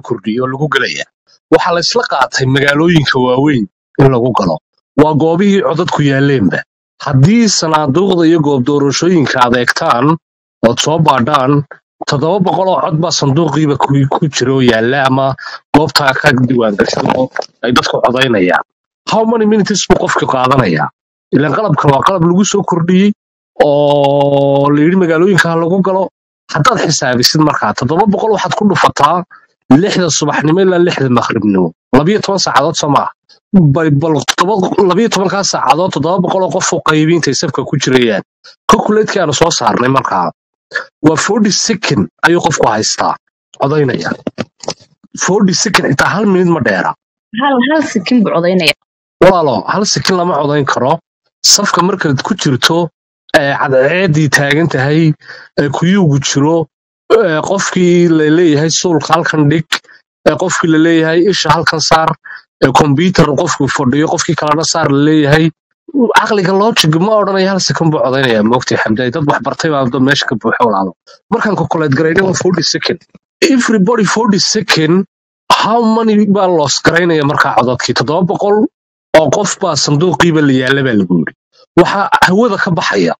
kordhiyo lagu gelaya waxaa la isla qaatay magaalooyinka waaweyn in lagu galo. Waa goobihii codadku yaalleenba haddii sanaaduuqda iyo goob doorashooyinka adeegtaan ood soo baadhaan toddoba boqol oo cod sanduuqiiba ku jira oo yaalla ama goobtaa ka diiwaangashan ay dadku codaynayaan. How many minutes buu qofku qaadanayaa? Ilaan qalabkan waa qalab lagu soo kordhiyey oo la yidhi magaalooyinka ha lagu galo. Haddaad xisaabisid markaa toddoba boqol waxaad ku dhufataa lixda subaxnimo ilaa lixda maqribnimo labiyo toban saacadood soo maaha labiyo tobankaa saacadood toddoba boqol oo qof oo qaybi intay safka ku jirayaan kokuleedkii aanu soo saarnay markaa waa forty second ayuu qofku haystaa codaynaya forty second xitaa hal minid ma dheera walaalo hal sikin lama codayn karo safka markaad ku jirto ee cadceedii taagan tahay kuyuugu jiro qofkii la leeyahay suulka halkan dhig ee qofkii la leeyahay isha halkan saar ee kombyutar qofku fadhiyo qofkii kalena saar la leeyahay. Caqliga logic ma odhanaya hal second buu codaynaya moogtay xamdaay dad wax baa meesha ka buuxa walaalo markaan kokoleed garaynay waa forty second everybody forty second how many baa loos garaynaya markaa codadkii? Toddoba boqol oo qof baa sanduuqiiba la yaalla baa lagu yidhi. Waxaa hawada ka baxaya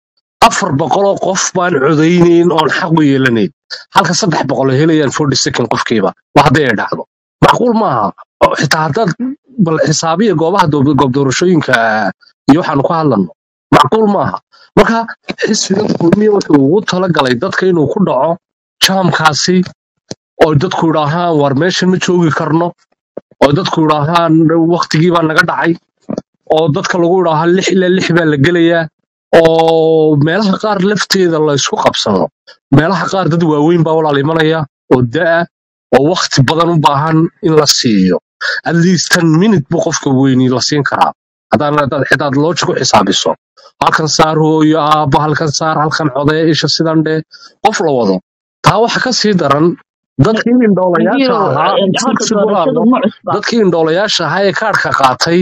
afar boqol oo qof baan codaynayn oon xaq u yeelanayn. Halka saddex boqol ay helayaan forty second qofkiiba. Waa hadday ay dhacdo. Macquul maaha. Xitaa haddaad bal xisaabiya goobaha goob doorashooyinka iyo waxaanu ka hadlano macquul maaha. Marka xisbiga kulmiya wuxuu ugu talagalay dadka inuu ku dhaco jaamkaasi oo dadku idhaahaan war meesha ma joogi karno? Oo dadku idhaahaan waktigii baa naga dhacay. Oo dadka lagu idhaahaa lix ilaa lix baa la gelayaa oo meelaha qaar lafteeda la isku qabsado meelaha qaar dad waaweyn baa walaal imanaya oo da'a oo wakti badan u baahan in la siiyo. At least ten minute buu qofka weyni la siin karaa. Haddaan haddaad xidaad logic u xisaabiso. Halkan saar hooyo aabbo halkan saar halkan codee isha sidan dheh qof la wado. Taa waxa ka sii daran dadkii indhoolayaasha ahaa ee kaadhka qaatay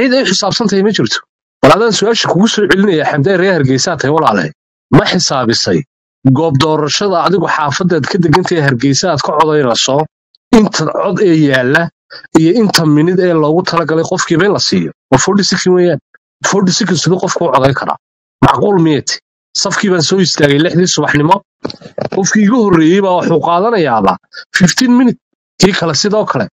cid ay xisaabsantahay ma jirto adaan su'aasha kugu soo celinaya xamdee reer hargeysaa tahay walaale ma xisaabisay. Goob doorashada adigu xaafadaad ka degantahay hargeysa aad ka codaynayso inta cod ee yaalla iyo inta minid ee loogu talagalay qofkiiba in la siiyo. Second siduu qofku u codayn karaa. Macquul miyete safkii baan soo istaagay lixdii subaxnimo. Qofkii igu horreeyey wuxuu qaadanayaaba minute. Kii kale sidoo kale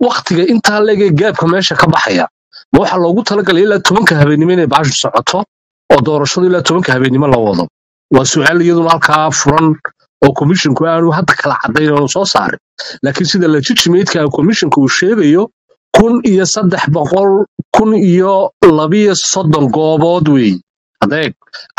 waktiga intaa leegee gaabka meesha ka baxaya ma waxaa loogu talagalay ilaa tobanka habeenimo inay baashu socoto oo doorashadu ilaa tobanka habeenimo la wado. Waa su'aal iyaduna halkaa furan oo komishinku aanu hadda kala cadayn oonu soo saarin. Laakiin sida legitimateka komishinku uu sheegayo kun iyo saddex boqol kun iyo labiyo soddon goobood weey adeeg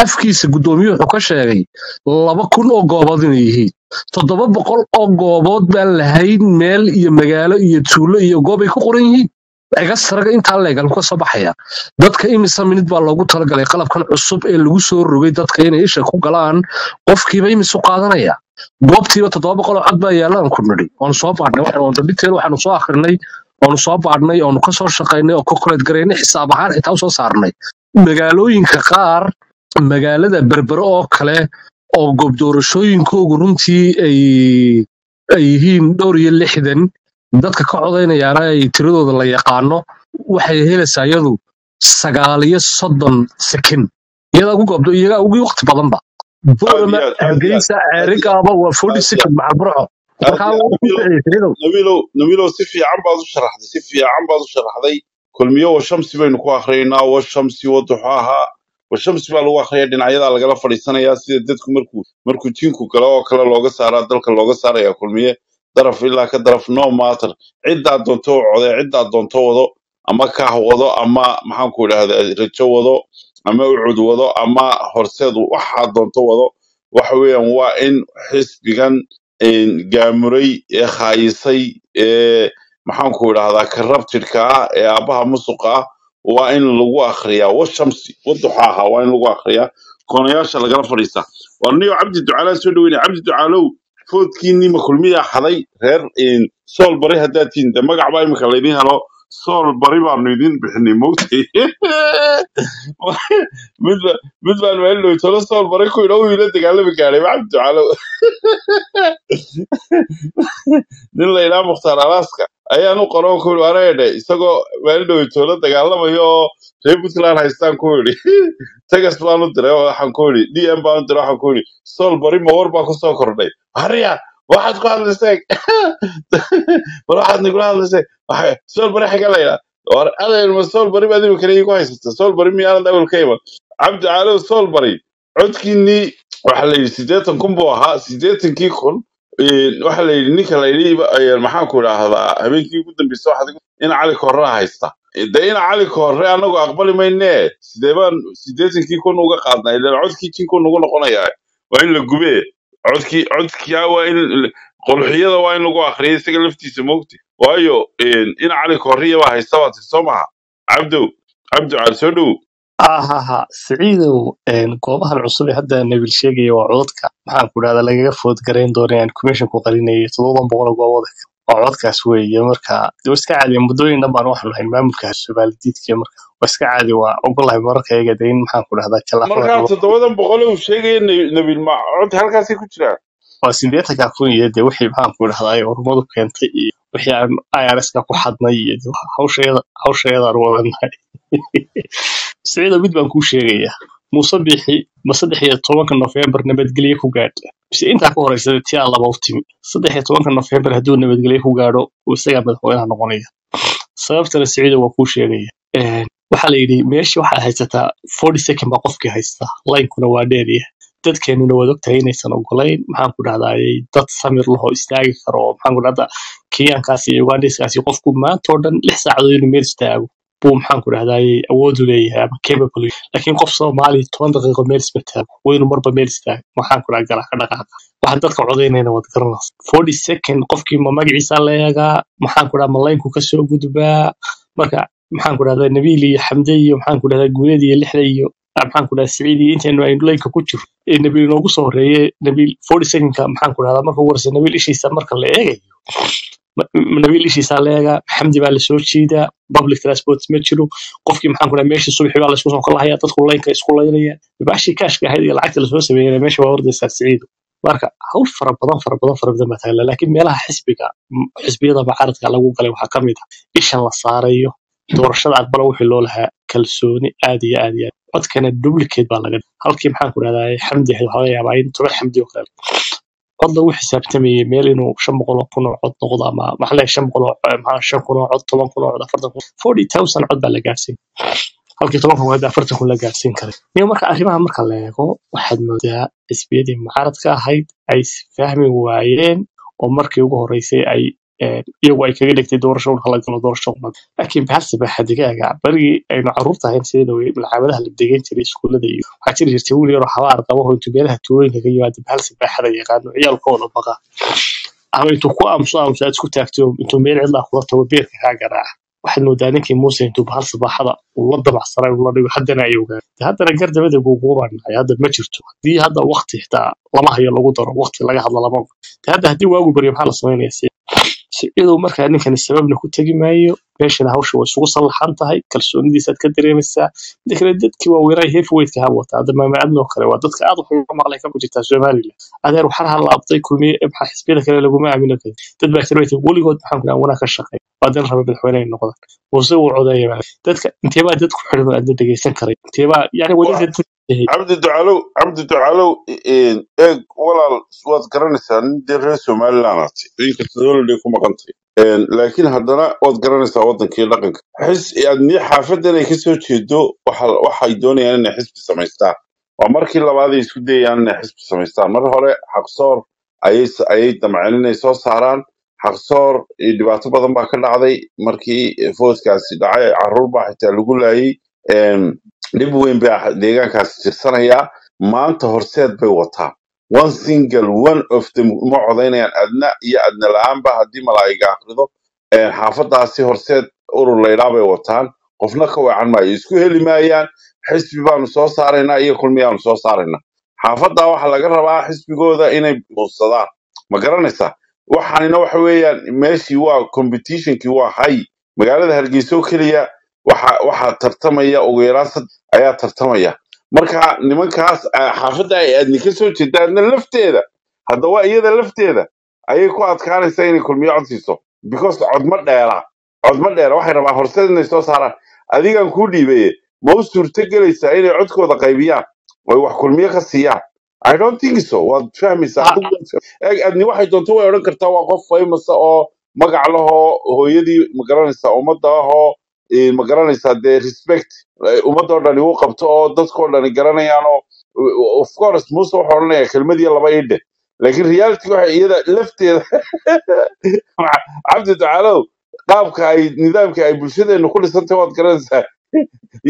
afkiisa guddoomiyuhu wuxuu ka sheegay laba kun oo goobood inay yihiin. Toddoba boqol oo goobood baan lahayn meel iyo magaalo iyo tuulo iyo goob ay ku qoran yihiin egasaraga intaa leegal ka soo baxaya. Dadka imisa minid baa loogu talagalay qalabkan cusub ee lagu soo rogay dadka inay isha ku galaan qofkiiba imisu qaadanaya. Goobtiiba toddoba boqol oo cod baa yaallaan ku nidhi. Oonu soo baadhnay detail waxaanu soo akhrinay oonu soo baadhnay oonu ka shaqaynay oo kokoleed garaynay xisaab ahaan xitaa u saarnay. Magaalooyinka qaar magaalada berbere oo kale oo goob doorashooyinkoogu runtii ay ay yihiin dhowr iyo lixdan dadka ka codaynayaana ay tiradooda la yaqaano waxay helaysaa iyadu sagaal iyo soddon sekin iyadaa ugu goobdo iyagaa ugu waqti badanba. Aad hargeysa ceerigaaba waa forty second macal burco aad markaa iyo wuu ku nabiilow ficiyey tiradow nabiilow nabiilow si fiican baad u sharaxday si fiican baad u sharaxday. Kulmiyo wa shamsi baynu ku akhriyaynaa wa shamsi wa duxaaha wa shamsi baa lagu akhriya dhinacyadaa lagala fadhiisanayaa sida dadku markuu markuu jiinku galo oo kale looga saaraa dalka looga saaraya kulmiye daraf ilaa ka daraf no matter ciddaa doonto u codee ciddaa doonto wado ama kaah wado ama maxaanku idhahdaa rajo wado ama ucud wado ama horseed waxaa doonto wado. Waxa weeyaan waa in xisbigan gaamuray ee khaayisay ee maxaanku idhahdaa corruptedka ah ee aabbaha musuqa ah waa in lagu akhriyaa. Washamsi waduxaaha waa in lagu akhriyaa. Koonayaasha lagala fadhiistaa war niyo cabdi ducaalaa soo dhaweynaya cabdi ducaalow foodkiinii ma kulmiyaa xaday reer sool bari haddaad tihiin de magac baa imika laydin helo. Sool bari baanu idin bixinay mogtay mid ba- mid baan meel dhow tolo sool bari ku idho wiila dagaalami gaadhay maxamed ducaalo nin la yidhaha mukhtaar alaaska ayaan u qoro ku yidhi areedhe isagoo meel dhow tolo dagaalamayo oo reer puntland haystaan ku yidhi. Tagas baan u diray waxaan ku yidhi d m baan u diray waxaan ku yidhi sool bari ma war baa ku soo kordhay. Hariya waxaad ku hadlaysay? War waxaad nigula hadlaysay. Waxay sool bari xaga la yidhaa war adeer ma sool bari baad imika igu haysata sool bari miyaanad awal iman cabdi caalow sool bari codkiinii waxa la yidhi siddeetan kun buu ahaa siddeetankii kun waxa la yidhi ninka la yidhi een, maxaan ku idhaahdaa habeenkii ugu dambeysay waxaad igu- in cali koorraa haysta. De in cali koorre anagu aqbali maynee sidee baan siddeetankii kun uga qaadnaa ilan codkii kin kun ugu noqonayaa? Waa in la gubee codkii codkia waa in qolxiyada waa in lagu akriya isaga laftiisa moogti waayo een, in cali koorriya baa haysta baa tir soo maha. Cabdow cabdi cali soo dhow ahaha siciidow goobahan cusub ee hadda nabil sheegaya waa codadka. Maxaan ku dhahdaa lagaga foodgarayn doona aan commission ku qalinayay toddoba boqol oo goobood waa codkaas weeye marka waa iska caadi muddooyin dhan baan waxaan lahayn maamulka somaalidiidka marka. Waa iska caadi waa ogolahay mararka iyaga de in maxaan ku dhahdaa markaa toddobadan boqol uu sheegaya Nabi- nabil ma cod halkaasay ku jiraan waa sideetanka kun iyo de wixii maxaan ku dhahdaa ay urmadu keentay iyo wixii aan irska ku xadnay iyo de hawshayada hawshayadaan wadanahay siciidow mid baan kuu sheegayaa. Muuse bixi ma saddex iyo tobanka nofembar nabadgelye ku gaadha mise intaa ka horeysa tii aan laba u timi. Saddex iyo tobanka nofembar hadduu nabadgelye ku gaadho uu isagaa madaxweynaha noqonaya sababtana siciidow waa kuu sheegaya waxaa la yidhi meesha waxaad haysataa forty second baa qofkii haystaa. Laynkuna waa dheerya dadkeenuna waad ogtahay inaysan ogolayn. Maxaan ku dhahdaayey dad samir lahoo istaagi karo. Maxaan ku dhahdaa kenyankaasi iyo ugandiskaasi qofku maanta oo dhan lix saacadood inuu meel istaago buu maxaan ku dhahdaayey awood u leeyahay ama capable laakiin qof soomaali toban daqiiqo meel isma taago waa inuu marba meel istaago maxaan ku dhaha galaa ka dhaqaaqa waxaan dadka codaynayna waad garanaysa forty second qofkii ma magaciisa la eegaa maxaan ku dhaha ma laynku ka soo gudbaa marka maxaan ku dhahdaa nabiil iyo xamde iyo maxaan ku dhahdaa guuleed iyo lixda iyo ah, maxaan ku dhahdaa siciid iyo intaynu aynu laynka ku jiro. Ee nabiil inoogu soo horeeye nabiil forty secondka maxaan ku dhahdaa marka ugu horeysa nabiil ishiisa marka la eegayo ma- ma- nabiil ishiisaa la eegaa xamdi baa la soo jiidaa public transport ma jiro qofkii maxaan ku dhaha meeshii subaxi baa la isku soo kalahaya dadku laynka isku laynaya baashii kaashka ahayd iyo lacagta la soo sameeyana meesha waa ordaysaa siciidu marka hawl fara badan fara badan fara badan baa taala laakiin meelaha xisbiga xisbiyada mucaaradka lagu galay waxaa ka mid ah ishan la saarayo doorashada aqbala wixii loo lahaa kalsooni aad iyo aad iyo aad. Codkana duplicate baa laga halkii maxaan ku dhahdaa xamdi ahayd waxaa laga yaabaa in toban xamdi oo kale cod lagu xisaabtamayay meel inuu shan boqol oo kun oo cod noqdo ama maxaa la shan boqol oo shan kun oo cod toban kun oo cod afartan kun forty thousand cod baa la gaarsiin halkii toban kun hadda afartan kun la gaarsiin karay. Niyo marka arrimaha marka la eego waxaad moodaa xisbiyadii mucaaradka ahayd ay fahmi waayeen oo markii ugu horeysay ay iyagu ay kaga dhigtay doorasho marka la galo doorasho umad laakiin baxalse baa digaaga barigii aynu carruurta ahayn sidee wey malcamadaha la degan jiray iskuullada iyo waxaa jiri jirtay wiil yaroo habaar qabo oo meelaha tuulooyinka ka yimaada baxalse baaxada yaqaano ciyaalkooda baqa ama intuu ku aamuso aamuso aad isku taagto intuu meel cidlaa kula tago beerka kaa garaaca waxaad moodaa ninkii muuse intuu bahal sabaaxada uu la la dhigo haddana ay ogaan De haddana gardamada guuguubaan nahay hadda ma jirto haddii hadda wakti xitaa lama hayo lagu daro wakti laga hadlo lama De hadda haddii waagu baryo maxaa la samaynaya si siciidow markaa ninkani sababna ku tegi maayo meeshana hawsha way isugu sallaxan tahay kalsoonidiisaad ka dareemaysaa mida kale dadkii waaweynaa heavyweightka ha wata hadda maamacadnoo kale waa dadka aad wax uga maqlay ka jirtaa somalilan adeer waxaa ha laabtay kulmiye maxaa xisbiyada kale laguma aamino kari dad baa kale waytay weligood maxaan ku wanaa ka shaqeey waa dan raba madaxweyne ay noqdaan muuse wuu codeeya dadka inteebaa dad ku xidhan oo aadna dhegeysan karay inteebaa yani weli cabdi ducalow cabdi ducalow eeg walaal waad garanaysaa nin dee reer somaliland inkasta holiday ku maqantay laakiin haddana waad garanaysaa wadankii dhaqanka. Xaafadan ay ka soo jeedo waxa- waxay doonayaan inay xisbi samaystaan. Waa markii labaad ay isku dayayaan inay xisbi samaystaan. Mar hore xaqsoor ayay damceen inay soo saaraan. Xaqsoor dhibaato badan baa ka dhacday. Markii foodkaasi dhacay carruur baa xitaa lagu laayay. Dhib weyn baa deegaankaasi tirsanayaa maanta horseed bay wataan one single one of them ma codaynayaan adna iyo adna la'aanba haddii malaa'iga akhrido Een, xaafadaasi horseed urur laydhaa bay wataan. Qofna ka wacan maayo. Isku heli maayaan xisbi baanu soo saaraynaa iyo kulmiyaanu soo saaraynaa. Xaafadaa waxaa laga rabaa xisbigooda inay buursadaan ma garanaysaa waxaanina waxa weeyaan meeshii waa competitionkii waa hay magaalada hargeysa oo keliya waxa waxaa tartamaya ugu yaraan sad ayaa tartamaya marka nimankaas ah, xaafadda ay aadni ka soo jeedaadna lafteeda haddaba iyada lafteeda ayay ku adkaanaysaa inay kulmiyo cod siiso. Because codma dheera codma dheera. Waxay rabaan horseed inay soo saaraan. Adigan kuu dhiibaye. Ma u suurto gelaysaa inay codkooda qaybiyaan? Oy wax kulmiyo ka siiyaan? I don't think so. Waad fahmaysaa. Eeg adni waxay doonto way odhan kartaa waa qof famous oo magac lahoo hooyadii ma garanaysaa ummadda ahoo eh, ma garanaysaa dee respect. ummadoo dhani u qabto oo dadkoo dhani garanayaan oo of course muuse wuxuu odhanayaa kelmadii laba idhe laakiin reality waxay iyada lafteeda cabdi tacaalow qaabka ay nidaamka ay bulshadeenu ku dhisantahay waad garanaysaa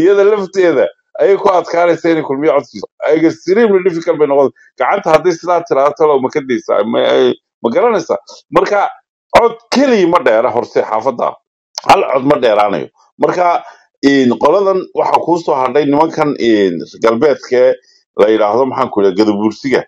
iyada lafteeda ayay ku adkaanaysa inay kulmiyo codsiiso extremely difficult bay noqon gacanta hadday sidaa tiraado talow ma ka daysaa ma ay- ma garanaysaa marka cod keliya ma dheera horse xaafadda hal cod ma dheeraanayo marka qoladan waxa kuu soo hadhay nimankan galbeedkee la yidhaahdo maxaan yidhaha gadabuursiga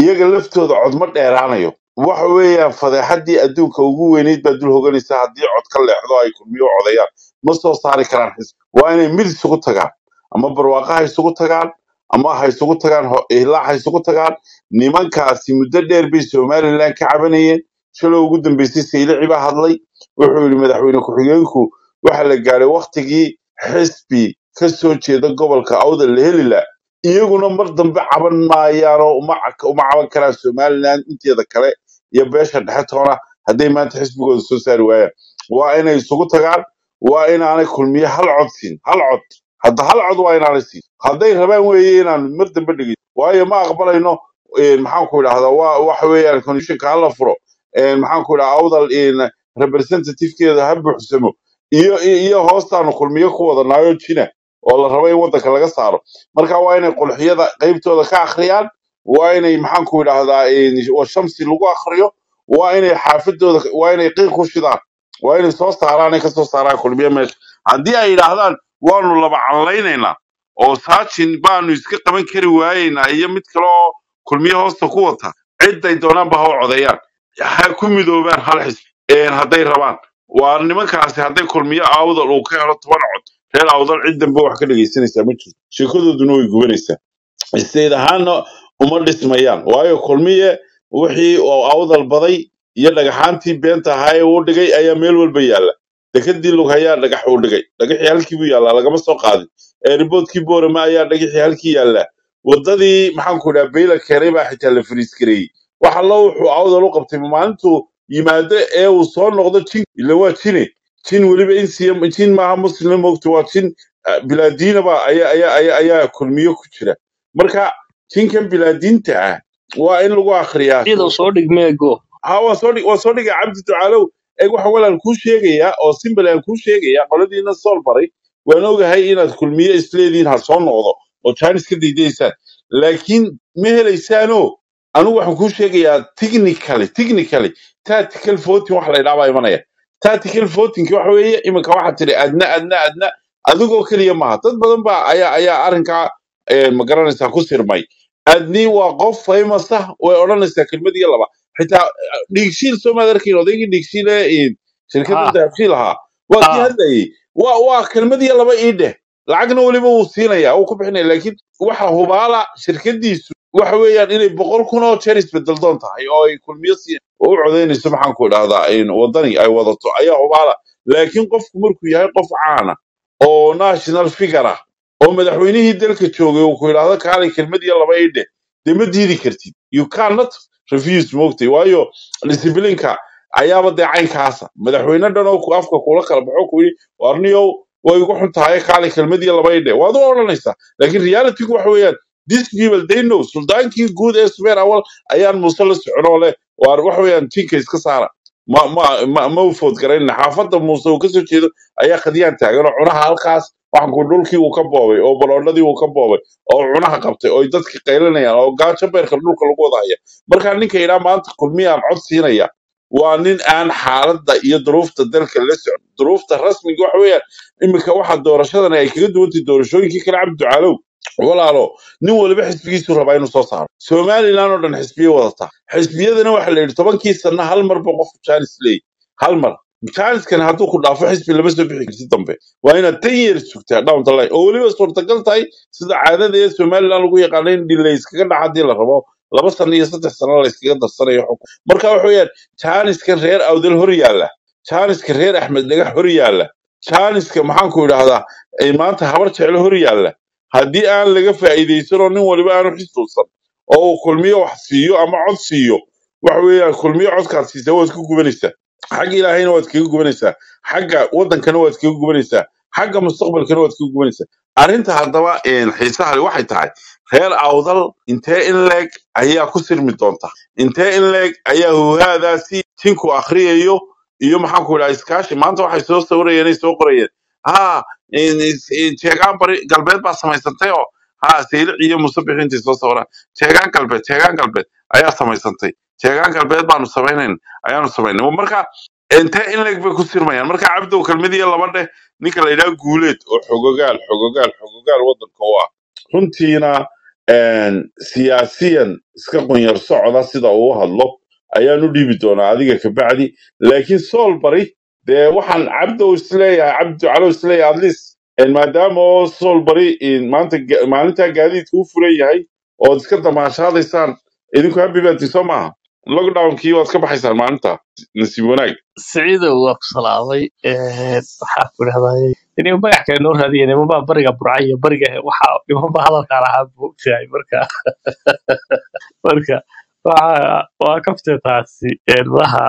iyaga laftooda cod ma dheeraanayo. Waxa weeyaan fadeexadii adduunka ugu weyneyd baa dul hoganaysa haddii cod ka leexdo ay kulmiyo codayaan? Ma soo saari karaan xisbi waa inay mid isugu tagaan ama barwaaqo ha isugu tagaan ama ha isugu tagaan ihlaac ha isugu tagaan. Nimankaasi muddo dheer bay somalilan ka cabanayeen. Shalay ugu dambeysay saylici baa hadlay. Wuxuu yidhi madaxweyne ku-xigeenku waxa la gaaray waktigii xisbi ka soo jeeda gobolka awdal la heli la iyaguna mar dambe caban maayaanoo uma ca- uma caban karaan somalilan inteeda kale iyo beesha dhexe toona. Hadday maanta xisbigooda soo saari waayaan. Waa inay isugu tagaan waa inaanay kulmiye hal cod siin hal cod. Hadda hal cod waa inaanay siin. Hadday rabaan weeye inaan mar dambe dhegin. Waayo ma aqbalayno een, maxaan ku idhahdaa waxa weeyaan conditionka hala furo. Een, maxaan ku idhahdaa awdal een, representativekeeda ha buuxsamo iyo iyo hoostaanu kulmiyo ku wadanaayo jina oo la rabo in wadanka laga saaro. Marka waa inay qulxiyada qaybtooda ka akhriyaan waa inay maxaan ku idhahdaa een, oo shamsi lagu akhriyo waa inay xaafadooda waa inay qiiq ku shidaan waa inay soo saaraan ay ka soo saaraan kulmiye meesha. Haddii ay yidhaahdaan waanu laba canlaynaynaa oo saajin baanu iska qaban kari waayeynaa iyo mid kale oo kulmiye hoosta ku wata ciday doonaanba ha u codeeyaan. Ha ku midoobaan hal een, hadday rabaan waa nimankaasi hadday kulmiye awdal uu ka helo toban cod. Reer awdal cid dambe wax ka dhegaysanaysaa ma jirto. Sheekadooduna way gubanaysaa isteed ahaanna uma dhismayaan. Waayo kulmiye wixii oo awdal baday iyo dhagaxaantii beenta ahaa ee uu dhigay ayaa meel walba yaalla. Dekadii lug hayaa dhagax uu dhigay. Dhagaxii halkii buu yaallaa lagama soo qaadin. Eeriboodkii boorama ayaa dhagaxii halkii yaallaa. Wadadii maxaan ku idhaha beyla keenay baa xitaa la fariis gareeyey. Wax allo wuxuu awdal u qabtay maalintuu yimaado ee uu soo noqdo jin ila waa jine jin weliba insiya jin maaha muslim mogta waa jin bilaadiinaba ayaa kulmiyo ku jira marka jinkan bilaadiinta ah waa in lagu akhriyaa ciidow soo waa dhigay cabdi ducaalow eeg waxaan walaan kuu sheegayaa oo simbal aan kuu sheegayaa qoladiina sool baray waan ogahay inaad kulmiye isleediin ha soo noqdo oo jaanis ka daydaysaan laakiin ma helaysaano anigu waxaan kuu sheegayaa technically technically tactical voting wax la yidhaha baa imanaya. Tactical voting waxa weeye iminka waxaa tiri adna adna adna. Adigoo keliya maaha. Dad badan baa ayaa ayaa arrinkaa eh, ma garanaysaa ku sirmay. Adni waa qof famous ah way odhanaysaa kelmad iyo laba. Xitaa dhiigshiil soo maad arkayn odaygii dhiigshiil ee shirkadda ha dahabshiil ahaa. Waa kii ha hadlayay. Waa waa kelmad iyo laba ii dheh. Lacagna weliba wuu siinaya wuu ku bixinaya laakiin waxa hubaala shirkadiisu waxa weeyaan inay boqol kun oo jeer isbeddel doon tahay oo ay kulmiyo siin oo u codeynayso maxaan ku idhahdaa wadani ay wadato ayaa hubaala. Laakiin qofku markuu yahay qof caana oo national figure ah oo madaxweynihii dalka joogay uu ku idhaahdo kaalay kelmad iyo laba ii dheh dee ma diidi kartid? You cannot refuse moogtay. Waayo disiblinka ayaaba dee caynkaasa. Madaxweyne dhan oo afka kula kala baxo ku yidhi warniyow way igu xun tahay kaalay kelmad laba ii dheh waad u odhanaysaa. Laakiin realitygu waxa weeyaan they know. Suldaankii guud ee subeer awal ayaan muuse la soconoo leh. Waar waxa weeyaan jinka iska saara. Ma ma ma ma u food garaynina xaafadda muuse uu ka soo jeedo ayaa khadiyaan taagan oo cunaha halkaas waxanku dhulkii uu ka boobay oo baloodhadii uu ka boobay oo cunaha qabtay oo dadki qaylinayaan oo gaajo beerka dhulka lagu wada haya markaa ninka idhaa maanta kulmiyaan cod siinaya waa nin aan xaaladda iyo duruufta dalka la socon duruufta rasmiga waxa weeyaan iminka waxa doorashadan ay kaga duwantay doorashooyinkii kale cabdi ducaalow walaalo nin waliba xisbigiisu rabaa inuu soo saaro. Somalilan oo dhan xisbiye wadataa xisbiyadana waxa la yidhi tobankii sanna hal mar ba qofku jaanis hal mar. Jaaniskan hadduu ku dhaafo xisbi lama soo bixi kartid dambe. Waa inaad tan yeer sugtaa down oo weliba suurtagal tahay sida caadada ee somaliland lagu yaqaano in iskaga dhaca haddii la rabo laba sano iyo saddex sano la darsanayo xukun marka waxa weeyaan jaaniskan reer awdal hor yaalla. Jaaniska reer axmed dhagax hor yaalla. Jaaniska maxaanku idhaahdaa maanta habar jeclo hor yaalla haddii aan laga faa'iidaysanoo nin waliba aanu xisuusan oo uu kulmiyo wax siiyo ama cod siiyo waxa weeyaan kulmiyo codkaad siisaa waad ku gubanaysaa. Xagga ilaahayna waad kaga gubanaysaa. Xagga wadankana waad kaga gubanaysaa. Xagga mustaqbalkana waad kaga gubanaysaa. Arrinta haddaba xiisaha waxay tahay reer awdal intee in leeg ayaa ku sirmi doonta. Intee in leeg ayaa huhaadaasi tinku akhriyayo iyo maxaanku idhaha iskaashi. Maanta waxay soo sawirayeen ay soo qorayeen. Ha in- is- in- jeegaan bari galbeed baa samaysantay oo ha saylic iyo musabix intay soo sawiraan jeegaan galbeed jeegaan galbeed ayaa samaysantay jeegaan galbeed baanu samaynayn ayaanu samaynay marka intee in leeg bay ku sirmayaan marka cabdow kelmadiya laba dheh ninka la yidhaha guuleed oo xogogaal xogogaal xogogaal wadanka u ah runtiina siyaasiyan iska qunyar socda sida uu hadlo ayaan u dhiibi doonaa adiga kabacdi laakiin sool bari dee waxaan cabdow is leeyahay cabdi calow is leeyahay een, maadaama oo sool maalintaa gaadiidka u furan yahay ood iska damaashaadaysaan idinku happy birthday soo maaha. Lockdownkii waad ka baxaysaan maalinta nasiib wanaag. Siciidow waa ku salaamay waxaa ku idhahday inay magac kale noo raadiyeen nimanbaa bariga burca bariga waxa nimanbaa hadalkaa lahaa moogtahay marka. Marka waxa waa kaftee taasi madaha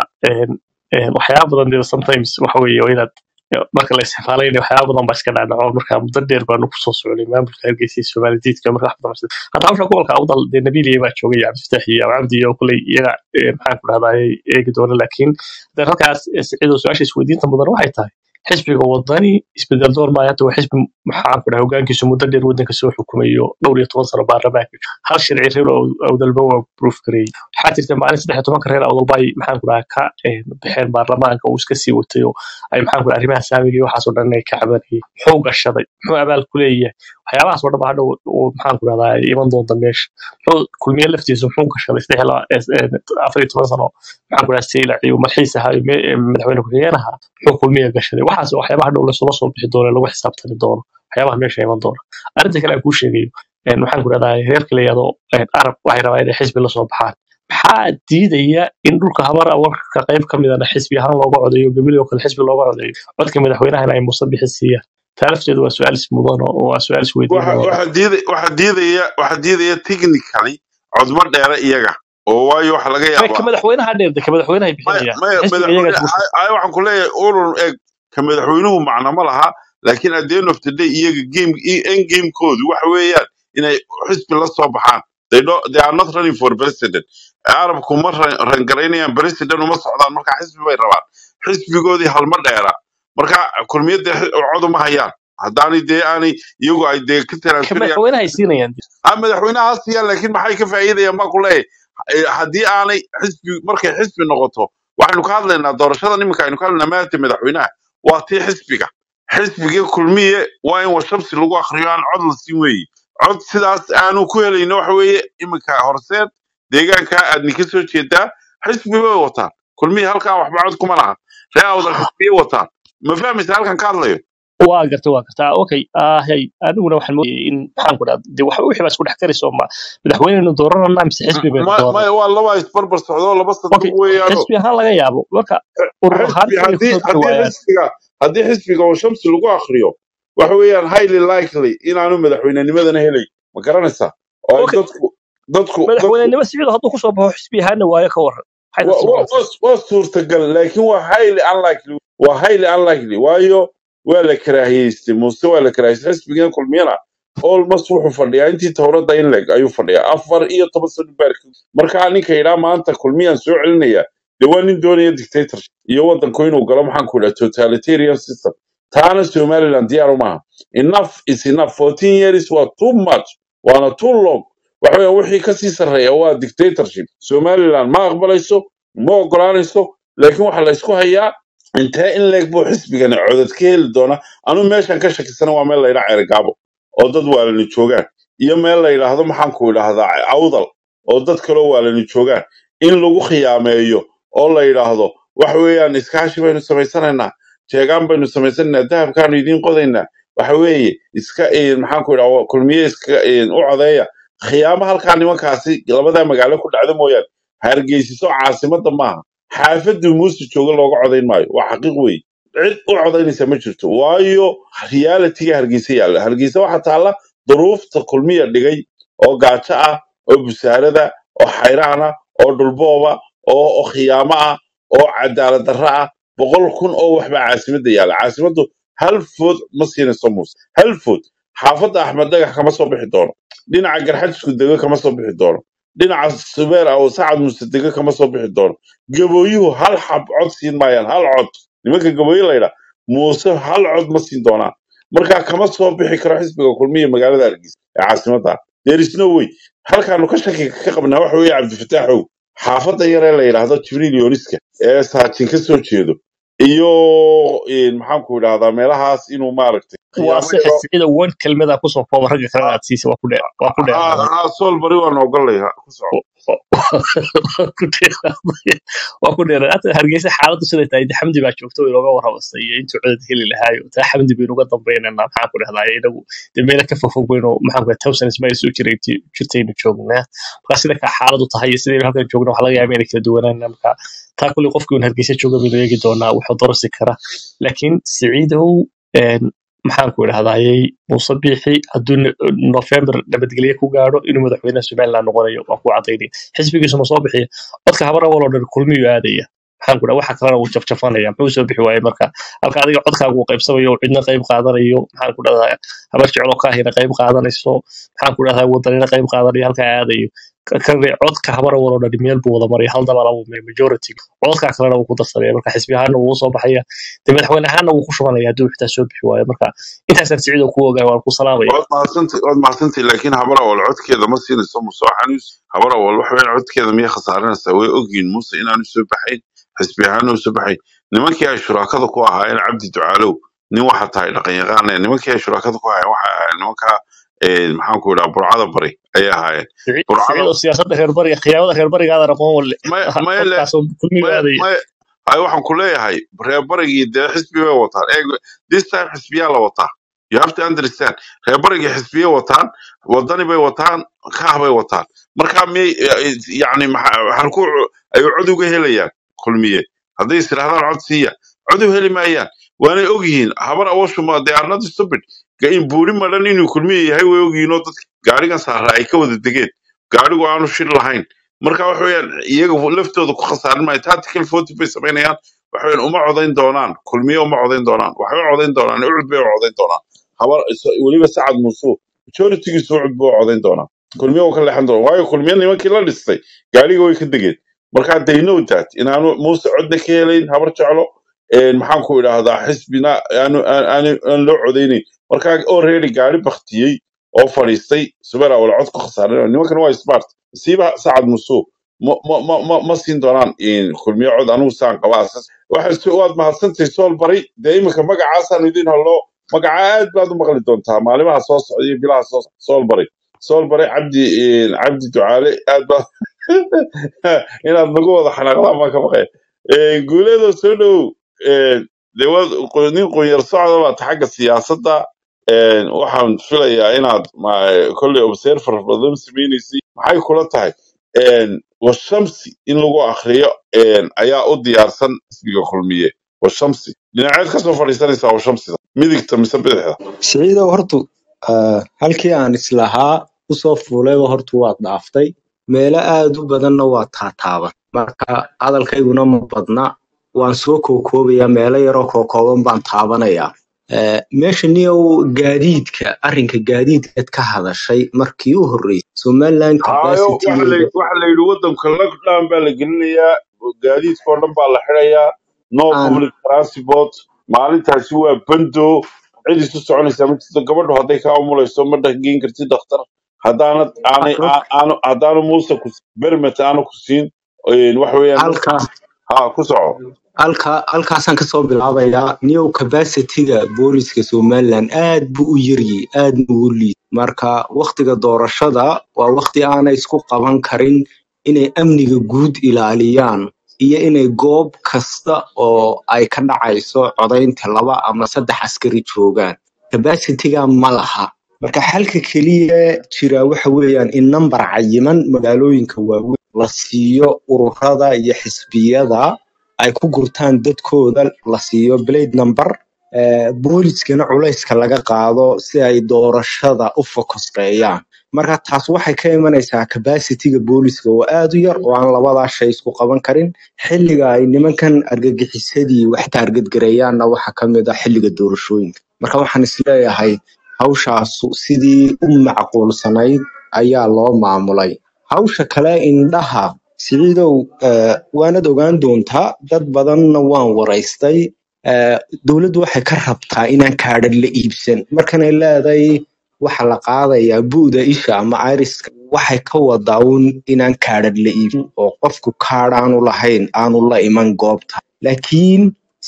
waxyaaba badan dee sometimes waxa weeye waa inaad marka la isticmaalayna waxyaaba badan baa iska dhacdhaco marka muddo dheer baanu ku soo socnay maamulka hargeysa iyo somaalidiidka marka wax badan hadda hawsha gobolka awdal dee nabiiliya baa joogay iyo cabdifataax iyo cabdi iyo kuley iyaga maxaan ku dhahdaa eegi doona laakiin de halkaas siciido su'aasha isweydiinta mudan waxay tahay xisbiga wadani isbeddel door maayo hata waa xisbi maxaan ku dhahay hogaankiisu muddo dheer wadanka soo xukumayo dhowr iyo toban sano baarlamaanka hal sharci reer awdalba waa proof gareeyey waxaa jirta maalin saddex iyo tobanka reer awdalba ay maxaan ku ka eh, baxeen baarlamaanka uu iska sii watay oo ay maxaan ku dhahay arrimaha saamiga iyo waxaas dhan ay ka cabanayeen muxuu gashaday muxuu abaal ku leeyahay waxyaabahaas oo dhan ba hadhow uu maxaan ku dhahdaa ay iman doonta meesha kulmiye laftiisa saddex iyo laba- eh, eh, afar iyo toban sano maxaan ku dhahay saylac iyo marxiis ahaa madaxweyne ku-xigeen ahaa muxuu kulmiye gashaday waxaas waxyaabaha dhow lasula soo bixi doono lagu xisaabtami doono waxyaabaha meesha iman doona arrinta kale aan kuu sheegayo een, waxaan ku dhahdaa reerka la yihahdo arab waxay rabaa inay xisbi la baxaan maxaa diidaya in dhulka habar awarka qayb ka midana xisbi ahaan looga codeeyo gabil oo kale xisbi looga codeeyo codka madaxweynahana ay muuse bixi taa lafteedu waa su'aal ismudan oo waa su'aal isweydiin waxa mudan waxa diida waxa diidaya technically codmo dheere iyaga oo waayo waxa laga May ka madaxweynaha dheerde ka madaxweynaha ay waxaan ku leeyahay urur eg ka madaxweynuhu macno ma laha laakiin at the end of the day iyaga game gamekoodu waxa weeyaan inay xisbi la soo baxaan. They don't they are not running for president. Arabku ma ran- president uma socdaan marka xisbi bay rabaan. Xisbigoodii halma dheera marka kulmiyadda codu ma hayaan. Haddaanay dee aanay iyagu ay dee ka tanaasulayaan madaxweynaha ha siiyaan laakiin maxay ka faa'iidayaan baa ku leeyahay. Eh, haddii aanay xisbi markay xisbi noqoto waxaynu ka hadlaynaa doorashadan iminka aynu ka hadlaynaa maanta madaxweynaha waa tii xisbiga. Xisbiga kulmiye waa in washabsi lagu akriyo aan cod la siin weeye. Cod sidaas aanu ku helayno waxa weeye iminka horseed deegaanka aadni ka soo jeedaa xisbi bay wataan. Kulmiye halkaa waxba cod kuma laha. Ree awdal xisbiye wataan ma fahmaysa halkan ka hadlayo? Waa garta waa garta. Okay. Ah hay aniguna waxaan moodayay in maxaan ku dhaha de wax wixii baa isku dhex karayso ma madaxweyneynu dooranana mise xisbi baynu Ma- dooran maya waa laba isbarbar socdo laba okay sanduuq weeyaano. Xisbi ahaan laga yaabo. Marka urur ahaan xisbiga haddii xisbiga oo shamsi lagu akriyo waxa weeyaan highly likely inaanu madaxweynenimadana helay. Ma garanaysaa? Oo okay. dadku dadku madaxweynenimo siciido hadduu ku soo baxo xisbi ahaana waayo ka waran waa suurtagal laakiin waa highly unlikely waa highly unlikely waayo waa la karaahiyeystay muuse waa la karaahiyeystay xisbigan kulmiyana almost wuxuu fadhiyaa intii towrada in leg ayuu fadhiyaa afar iyo toban sano baarki. Markaa ninka yidhaa maanta kulmiyaan soo celinaya dee waa nin doonaya dictatorship iyo wadanku inuu galo maxaan ku idhaha totalitarian system. Taana somaliland diyaar umaha enough is enough fourteen years waa too much waana too long. Waxa wixii ka sii sarreeya waa dictatorship. Somaliland ma aqbalayso ma ogolaanayso laakiin waxaa la isku hayaa intee in leeg buu xisbigani codad ka heli doona? Anu meeshan ka shakisana waa meel layidhaa ceergaabo oo dad waalani joogaan. Iyo meel la yidhaahdo maxaanku idhaahdaa awdal oo dad kaloo waalani joogaan. In lagu khiyaameeyo oo la yidhaahdo waxa weeyaan iskaashi baynu samaysanaynaa jeegaan baynu samaysanaynaa dahabkaanu idiin qodaynaa. Waxa weeye iska een, maxaan ku idhaha kulmiye iska u codeeya. Khiyaamo halkaa nimankaasi labadaa magaalo ku dhacda mooyaane hargeysiso caasimada maaha xaafaduu muuse jooga looga codayn maayo. Waa xaqiiq wey cid u codaynaysa ma jirto. Waayo realitiga hargeysa yaalla. Hargeysa waxaa taalla duruufta kulmiya dhigay oo gaajo ah oo busaarada oo xayraana oo dhulbooba oo khiyaamo ah oo cadaalad darro ah. Boqol kun oo waxbaa caasimada yaalla. Caasimadu hal food ma siinayso muuse hal food. Xaafadda axmed dhagax kama soo bixi doono. Dhinaca garxajisku dego kama soo bixi doono dhinaca subeer ah oo sacad muuse dego kama soo bixi doono. Gabooyuhu hal xab cod siin maayaan hal cod. Nimanka gabooye laydha muuse hal cod ma siin doonaan marka kama soo bixi karo xisbiga kulmiya magaalada hargeysa ee caasimada. Ah there is no way. Halkaanu ka shaki ka qabnaa waxa weeye cabdifataaxow xaafadda yaree la yidhaahdo jibriil yooniska ee saajin ka soo jeedo. Iyo maxaanku idhahdaa meelahaas inuu maaragtay waa khiyaamo sixir yaro sicida one kelmada ku soo kooba ragga kalena aad siisa waa ku dheer waa ku dheeraaday haa sool bari waan ogolay ha, ku soco waa ku dheeraaday hata hargeysa xaaladdu siday tahay xamdi baa joogta oo inooga warramasay iyo intuu codad heli lahaayo taa xamdi baynu uga dambaynaynaa maxaan ku dhahdaa inagu de meelo ka fofog baynu maxaan ku mayl soo jiray jirtaynu joognaa marka sida kaa xaaladdu tahay iyo sidaynu halkan joogna waxa laga yaaba inay kala duwanaana marka taa kulli qofkii un hargeysa jooga baynu eegi doonaa wuxuu dorsi kara. Laakiin siciidow een, maxaan ku idhahdayey muuse biixi hadduu no- november nabadgelye ku gaadho inuu madaxweynaha somaliland noqonayo waa ku cadaynaya xisbigiisu ma soo bixiya codka habara waloo dhan kulmiyuu aadaya. Maxaan ku dhaha waxa kalena wuu jafjafanaya muxuu soo bixi waaye marka? Halka adiga codkaagu uu qaybsamayo cidna qayb qaadanayo maxaan ku dhahdaa habar jeclo kaahina qayb qaadanayso. Maxaan ku dhahdaa wadanina qayb qaadanayo halkaa aadayo. Ka- codka habara waloo dhan meel buu wada maraya hal dabala buu majority. Codkaa kalena wuu ku darsanaya marka xisbi ahaana wuu soo baxaya de madaxweyne ahaana wuu ku shubanaya hadduu xitaa soo bixi waayo. Marka intaasaan siciido ku ogaay waan ku salaamaya. Waad mahadsantay laakiin habar awal codkeeda ma siinayso muuse waxaan habar awal waxa weyn codkeeda miyay khasaarinaysaa way ogyihiin muuse inaanu soo baxayn xisbi ahaan u soo baxayn. Nimankii ay shuraakada ku ahaayeen cabdi ducaalow nin waxa tahay dhaqanyaqaane nimankii ay shuraakada ku ahaayeen waxa ahaayeen nimanka eh, maxaan ku idhaha burcada bari ayay ahaayeen. Siciid burcada siciid oo siyaasadda reer bariga khiyaamada reer barigaada aqoon waxaan ku leeyahay reer barigii dee xisbi bay wataan. This time xisbiyaa la wataa. You have to understand reer barigii xisbiya wataan wadani bay wataan kaah bay wataan. Marka miyay yani halku ay cod uga helayaan kulmiye. Hadday is tirahdaan cod siiya. Cod u heli maayaan. Waanay ogyihiin habar awoshuma they are not stupid buuri madhan inuu kulmiye yahay way ogyihiin oo dadka gaarigan saaraa ay ka wada degeen. Gaarigu aanu shir lahayn. Marka waxa iyaga laftooda ku khasaarin maayo tactical voting bay samaynayaan waxa uma codayn doonaan. Kulmiye uma codayn doonaan. Waxay u codayn doonaan ucud bay codayn doonaan. Habar weliba sacad musuur majoritygiisu ucud buu codayn doonaa. Kulmiye uu ka leexan doona waayo kulmiye nimankii la dhistay gaariga way ka degeen. Marka they know that inaanu muuse codna ka helayn habar jeclo. Een, maxaan ku idhaahdaa xisbina aan loo codaynayn marka already gaari baktiyey oo fadhiistay subera wala cod ku khasaarin nimankan waa smart. Siiba sacad musuur ma siin doonaan in kulmiye cod anugu saan qabaa waad mahadsantahay sool bari dee iminka magacaasaan idin hallo. Magaca aad baad u maqli doontaa maalimaha soo socda iyo bilaha soo socda sool bari sool bari cabdi cabdi ducaale aad baad inaad nagu wada xanaaqdaan baan ka baqaya Een, guuleedoo soo dhow nin qunyar socda baad xagga siyaasadda een, waxaan filayaa inaad kolley observer badan sameynaysay maxay kula tahay? Washamsi in lagu akriyo een, ayaa u diyaarsan xisbiga kulmiye. Washamsi. Dhinaceed ka soo fadhiisanaysaa washamsida midigta mise bidixda? Siciidow hortu ah, halkii aan islahaa u soo fuulayba hortu waad dhaaftay. Meelo aad u badanna waa taataaban marka hadalkayguna ma badna. Waan soo kookoobayaa meelo yaroo kookooban baan taabanayaa Eh, meesha niyow gaadiidka arrinka gaadiidkaad ka hadashay markii u horreysay somaliland waxa la yidhi wadanka lockdown baa la gelinayaa gaadiidkao dhan baa la xirayaa no public transport maalintaasi waa bando cid isu soconaysaa ma jirto gabadhu hadday kaa umulayso ma dhaqgeyn kartid dhakhtar. Haddaanad aanay aa- aanu haddaanu muuse bermet aanu ku siin waxa weeyaan ha ku soco halkaasaan ka soo bilaabayaa new capacityga booliska somaliland aad buu u yaryahay aadna ugu marka waktiga doorashada waa wakti aanay isku qaban karin inay amniga guud ilaaliyaan iyo inay goob kasta oo ay ka dhacayso codaynta laba ama saddex askari joogaan. Kabasitiga ma laha. Marka xalka keliya jira waxa weeyaan in nambar cayiman magaalooyinka waaweyn la siiyo ururada iyo xisbiyada ay ku gurtaan dadkooda la siiyo blade number eh, booliskana culayska laga qaado si ay doorashada u fokusqeeyaan marka taas waxay ka imanaysaa kabasitiga booliska oo aad u yar oo aan labadaa shay isku qaban karin. Xilliga ay nimankan argagixisadii wax taargadgareeyaanna waxaa ka mid ah xilliga doorashooyinka. Marka waxaan is leeyahay hawshaasu sidii u macquulsanayd ayaa loo maamulay. Hawsha kale indhaha siciidow eh, waanad ogaan doontaa. Dad badanna waan waraystay. Eh, dowladdu waxay ka rabtaa inaan kaadhar la iibsan. Markanay leedahay waxa la qaadayaa bu'da isha ama iriska waxay ka wadaa uun inaan kaadhar la iibsan. Oo qofku kaadh aanu lahayn aanu la iman goobta. Laakiin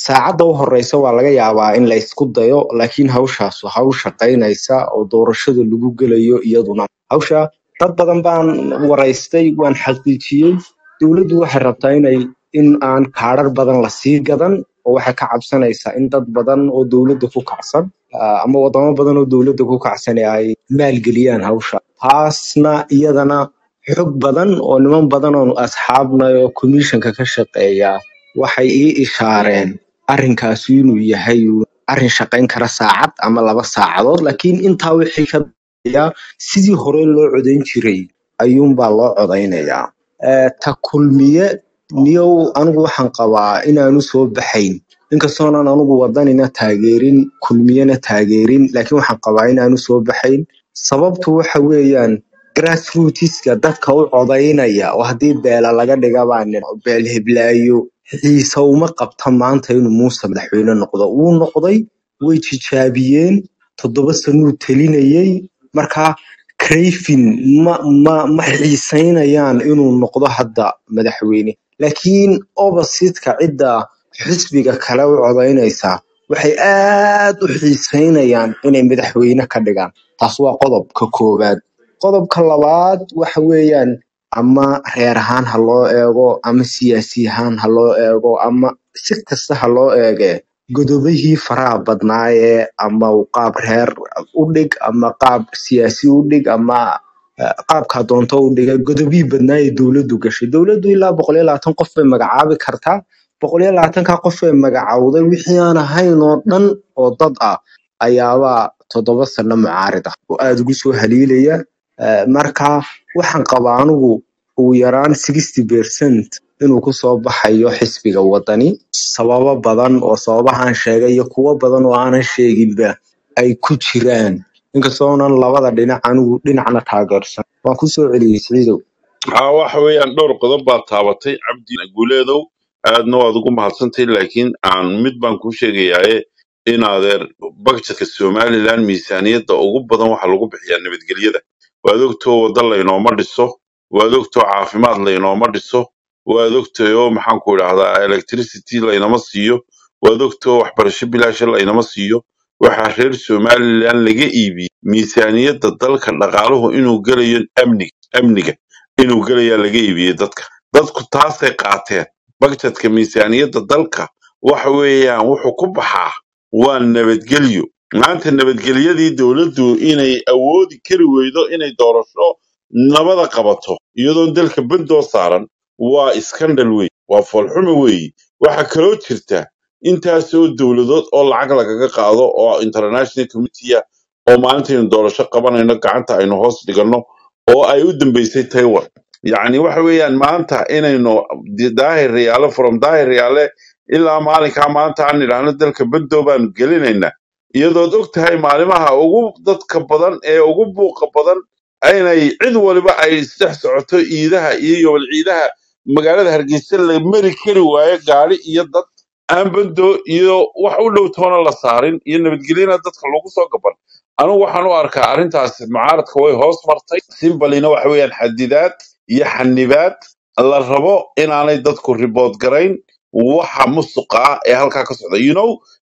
saacadda u horeysa waa laga yaabaa in la isku dayo. Laakiin hawshaasu hawl shaqaynaysa oo doorashada lagu gelayo iyaduna. Hawsha dad badan baan waraystay waan xaqiijiyey dowladdu waxay rabtaa inay in aan kaadhar badan la sii gadan oo waxay ka cabsanaysaa in dad badan oo dowladda ku kacsan ah, ama wadamo badan oo dowladda ku kacsan ay maalgeliyaan hawsha. Taasna iyadana xog badan oo niman badan oo asxaabna oo komishanka ka shaqeeya waxay ii ishaareen arrinkaasi inuu yahay arrin shaqayn kara saacad ama laba saacadood laakiin intaa wixii ka sidii hore loo codayn jiray ayuunbaa loo codaynayaa. Ta kulmiye niyow anigu waxaan qabaa inaanu soo baxayn. Inkastoonan anigu wadanina taageerin kulmiyena taageerin laakiin waxaan qabaa inaanu soo baxayn. Sababtu waxa weeyaan grassrootska dadka u codaynaya oo haddii beela laga dhiga baa nidha beel heblaayo xiise uma qabta maanta inuu muuse madaxweyne noqdo. Wuu noqday way tijaabiyeen toddoba sanuu telinayay marka crayfin ma ma ma xiisaynayaan inuu noqdo hadda madaxweyne. Laakiin oppositka cidda xisbiga kale u codaynaysa waxay aad u xiisaynayaan inay madaxweyne ka dhigaan. Taas waa qodobka koowaad. Qodobka labaad waxa weeyaan ama reer ahaan ha loo eego ama siyaasi ahaan ha loo eego ama si kasta ha loo eege godobihii faraha badnaayee ama qaab reer u dhig ama qaab siyaasi u dhig ama eh, qaabkaa doonto u dhigay godobihii badnaayee dowladdu gashay. Dowladdu ilaa boqol labaatan qof bay magacaabi kartaa. Boqol iyo labaatanka qof bay magacawday. Wixii aan ahayn oo dhan oo dad ah ayaabaa toddoba sano mucaarid ah. Oo aada ugu soo haliilaya. Eh, marka waxaan qabaa anigu ugu yaraan sixty percent inuu ku soo baxayo xisbiga wadani. Sababo badan oo sababahaan sheegay iyo kuwo badan oo aanan sheeginba ay ku jiraan. Inkastoonan labada dhinac anigu dhinacna taageersan. Waan ku soo celiyey siciidow haa waxa weeyaan dhowr qodob baad taabatay. Cabdi guuleedow aadna waad ugu mahadsantahay laakiin aan mid baan kuu sheegayaaye in adeer budgetka somaliland miisaaniyadda ugu badan waxa lagu bixiyaa nabadgelyada. Waad ogtoo wadda laynooma dhiso waad ogtoo caafimaad laynooma dhiso waad ogtoo maxaanku idhahdaa electricity laynama siiyo. Waad ogtoo waxbarasho bilaasha laynama siiyo. Waxaa reer somaliland laga iibiyey miisaaniyadda dalka dhaqaaluhu inuu gelayo amniga amniga inuu gelayaa laga iibiyey dadka. Dadku taasay qaateen. Budgetka miisaaniyadda dalka waxa weeyaan wuxuu ku baxaa waa nabadgelyo. Maanta nabadgelyadii dowladdu inay awoodi kari weydo inay doorasho nabada qabato iyadoon dalka bandoo saaran waa iskandal wey waa foolxumo weeyi waxaa kaloo jirta intaasoo dowladood oo lacag lagaga qaado oo international committee ah oo maalintaynu doorasho qabanayno gacanta aynu hoos dhiganno oo ay u dambeysay taiwan. Yacni waxa weeyaan maanta inaynu daahir riyaale from daahir riyaale ilaa maalinkaa maanta aan idhaahno dalka bandow baanu gelinaynaa. Iyadood og tahay maalimaha ugu dadka badan ee ugu buuqa badan inay cid waliba ay isdhex socoto iidaha iyo yobol ciidaha magaalada hargeysa la mari kari waayo gaari iyo dad aan bando iyo wax u dhow toona la saarin iyo nabadgelyana dadka lagu soo gaban anigu waxaan u arkaa arrintaas mucaaradka way hoos martay simbalina waxa weeyaan xadidaad iyo xanibaad la rabo inaanay dadku ribood garayn waxa musuqa ah ee halkaa ka socda. You know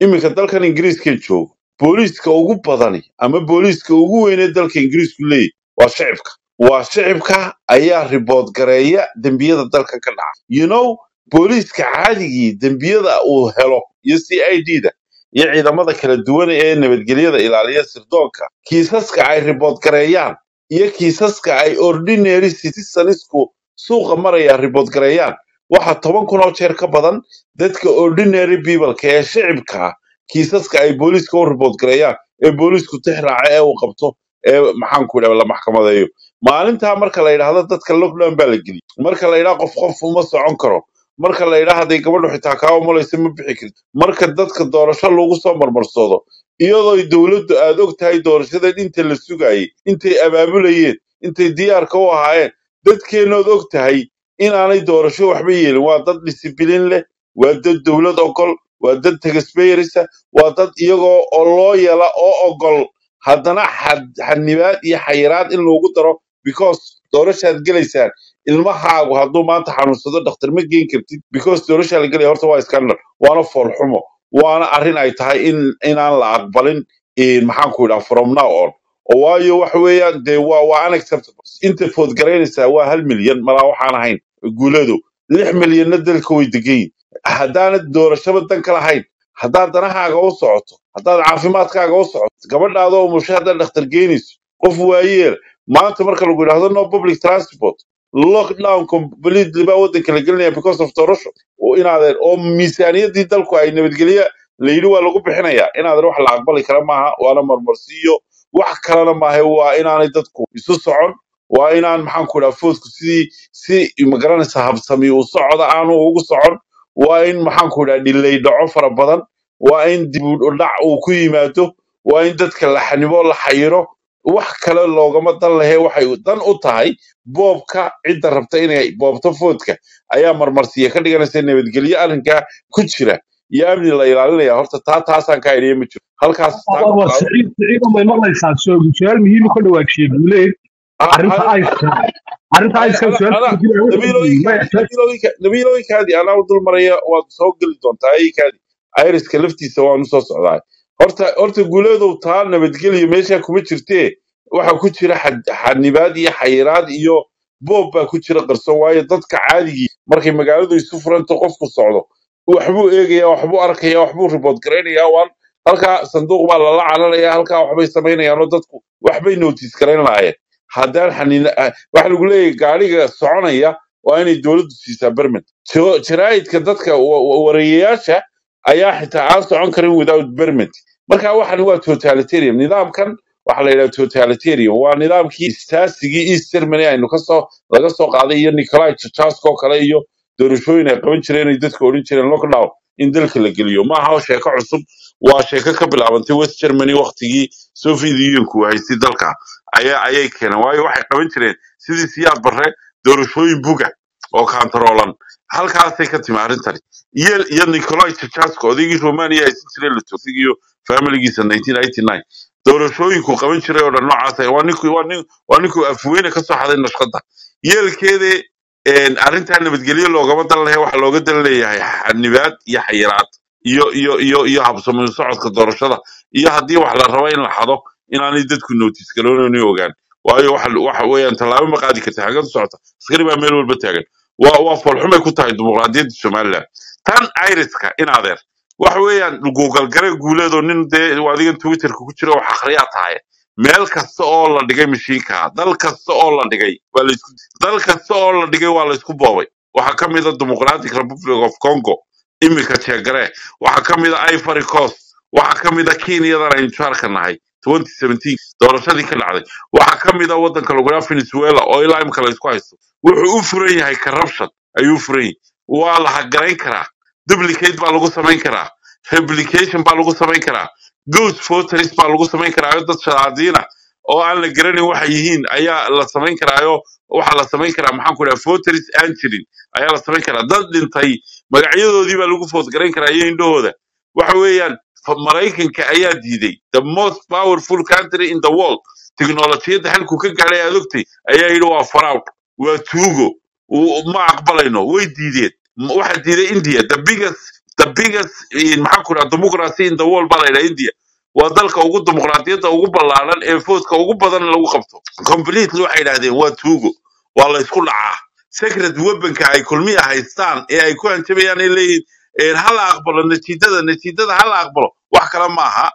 iminka dalkan ingiriiska joogo booliiska ugu badani ama booliiska ugu weynee dalka ingiriisku leeyahy waa shicibka waa shicibka ayaa ribood gareeya dembiyada dalkan ka dhaca. You know booliiska caadigii dembiyada uu helo iyo c i d da iyo ciidamada kala duwan ee nabadgelyada ilaaliya sirdoonka. Kiisaska ay ribood gareeyaan iyo kiisaska ay ordinary citizensku suuqa maraya ribood gareeyaan waxa toban kun oo jeer ka badan dadka ordinary peopleka ee shicibka ah kiisaska ay booliiska u ribood gareeyaan ee booliisku tix raaca ee uu qabto ee maxaanku idhaha la maxkamadeeyo maalintaa marka la yidhaahdo dadka lockdown baa la geliyay. Marka la yidhaha qof qof uma socon karo. Marka la yidhaha hadday gabadhu xitaa kaa umulaysa ma bixi karti marka dadka doorasho lagu soo marmarsoodo iyadoo dowladdu aad og tahay doorashadeed inta la sugayay intay abaabulayeen intay diyaarka u ahaayeen dadkeennood og tahay inaanay doorasho waxba yeelin. Waa dad disibilin leh waa dad dowlad ogol waa dad tagasbayerisa waa dad iyagoo oo loo yela oo ogol haddana xanibaad iyo xayiraad in loogu daro because doorashaad gelaysaan ilmahaagu hadduu maanta xanuunsado dhakhtar ma geen kartid. Because doorashaa la gelaya horta waa scandal waana foolxumo waana arrin ay tahay in inaan la aqbalin maxaanku idhaha from now on. Waayo waxa weeyaan dee waa waa unacceptable. Inta food garaynaysaa waa hal milyan malaa waxaan ahayn guuladu lix milyanna dalka way degan yihiin haddaanad doorashaba dan ka lahayn haddaad danahaaga u socoto haddaad caafimaadkaaga u socoto gabadhaada oo musho haddaad dhakhtar geynayso qof waayeel maanta marka lagu yidhaahdo no public transport. Lockdown completely baa waddanka la gelinaya because of doorasho oo inaadeen oo miisaaniyadii dalku ay nabadgelya la yidhi waa lagu bixinayaa inaadeen wax la aqbali kara maaha waana marmarsiiyo. Wax kalena maaha waa inaanay dadku isu socon waa inaan maxaanku idhaha foodku sidii si magaranaysa habsami u socda aanu ugu socon. Waa in maxaanku idhaha dhilay dhaco fara badan. Waa in dib dhac uu ku yimaado. Waa in dadka la xanibo la xayiro wax kale loogama dan lahe waxay dan u tahay boobka cidda rabta inay boobto foodka. Ayaa marmarsiya ka dhiganaysa nabadgelyo arrinkaa ku jira. Iyo amni la ilaalinaya horta taa taasaan ka idhiya ma jiro. Halkaas taa ku waa taalo siciid siciid may maqlaysaa. Su'aal muhiim ka nabiilooyinka nabiilooyinka nabiilooyinkaadii anaa u dul maraya waad soo geli doontaa aykaadii ayriska laftiisa waanu soo socdaa horta horta guuleedow taa nabadgelyo meesha kuma jirtee waxa ku jira xanibaad iyo xayiraad iyo boob baa ku jira qarsoon waayo dadka caadigii markay magaaladu isu furanto qofku socdo waxbuu eegaya waxbuu arkaya waxbuu ribood garaynaya waan halkaa sanduuq baa lala calanaya halkaa waxbay samaynayaan oo dadku waxbay notice garayn lahaayeen. Haddaan xaniin waxa lagu leeyahay gaariga soconaya waa inay dowladdu siisaa bermed jaraa'idka dadka wa- wa- wareeyayaasha ayaa xitaa aan socon karin without bermed marka waxan waa totalitarian nidaamkan waxa la yidhaha totalitarian. Waa nidaamkii istaasigii east germany aynu ka soo laga soo qaaday iyo nicolai chachasko kale iyo doorashooyin ay qaban jireen ay dadka odhan jireen lockdown in dalka la geliyo. Maaha sheeko cusub. Waa sheeko ka bilaabantay west germany waktigii soviet unionku haystay dalka. Ayaa ayay keeneen. Waayo waxay qaban jireen sidii siyaad barre doorashooyin buga oo kantaroolan halkaasay ka timi arrintani iyo iyo nicolai chachasko odaygii romania haysan jiray latosig iyo familigiisa 1989 doorashooyinku qaban jiray oo dhan noocaas ah. waa ninkuu waa nin waa ninkuu afweyne ka soo xaday nashqada yeelkeede arrintaa nabadgelyo loogama dan lahe waxa looga dan leeyahay xanibaad iyo xayiraad iyo iyo u socodka doorashada iyo haddii wax la rabo in la xado inaanay dadku notice ogaan. Waayo waxa tallaabo ma qaadi karta xagad u socota. Askari baa meel walba taagan. Waa waa ku tahay dimuqraadiyadda somaliland tan iriska in adeer waxa weeyaan guugalgare guuleedoo nin dee adigan twitterka ku jira wax akhriyaa tahay. Meel kasta oo la dhigay mashiinka dal kasta oo la dhigay dal kasta oo la dhigay waa la isku boobay. Waxaa ka mid a democratic republic of congo iminka jeegare waxaa ka mid a ivory coast. Waxaa ka mid a kenyadan aynu jaarka nahay 2017 doorashadii ka dhacday. Waxaa ka mid a waddanka lagu dhaha venezuela oo ilaa imika la isku haysto. Wuxuu u furan yahay corruption ayuu u furan yahay. Waa la hagarayn karaa duplicate baa lagu samayn karaa. Replication baa lagu samayn karaa. Ghost voters baa lagu samayn karaayo dad shadaadiina oo aan la garanayn waxay yihiin ayaa la samayn karaayo waxaa la samayn karaa maxaan ku dhaha voters aan jirin ayaa la samayn karaa. Dad dhintay magacyadoodii baa lagu foodgarayn karaa iyo indhahooda waxa weeyaan maraykanka ayaa diiday. The most powerful country in the world. Tiknolojiyadda halkuu ka gaadhay aad ogtay ayaa yidhi waa fraud waa tuugo ma aqbalayno way diideen waxaa diiday india the biggest the biggest maxaan ku dhaha democracy in the world baa la yidhaha india. Waa dalka ugu dimuqraadiyadda ugu ballaaran ee foodka ugu badan lagu qabto. Completely waxay yidhahdeen waa tuugo waa la dhacaa. Secret weaponka ay kulmiya haystaan ee ay ku hanjabayaan ay ha la aqbalo natiijada natiijada ha la aqbalo wax kale maaha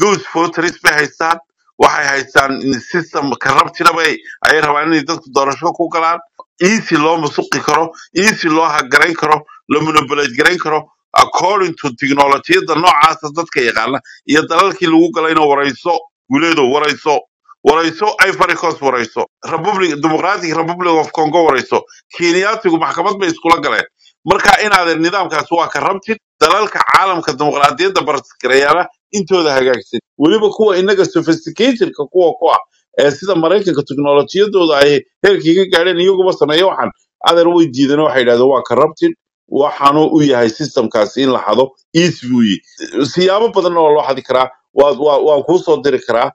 ghost fortress bay haystaan waxay haystaan system corruptina bay ayay rabaan inay dadku doorasho ku galaan easy loo musuqi karo easy loo hagarayn karo la monopolize garayn karo according to technologiyada noocaasa dadka yaqaana iyo dalalkii lagu galayna warayso guleedo warayso warayso ivory warayso. Republic democratic republic of congo warayso. Kenyaatigu maxkamad bay iskula galeen. Marka inaadeer nidaamkaas waa corrupted dalalka caalamka dimuqraadiyadda barskareyaana intooda hagaagsan. Weliba kuwa inaga sophisticatedka kuwa ku ah ee sida maraykanka teknolojiyadooda ay heerkii ka gaadheen iyaguba sameeya waxaan adeer way diideen waxay yidhahdeen waa corrupted waxaanu u yahay systemkaasi in la xado easy siyaabo badanna waa loo xadi karaa waa waa waan kuu soo diri karaa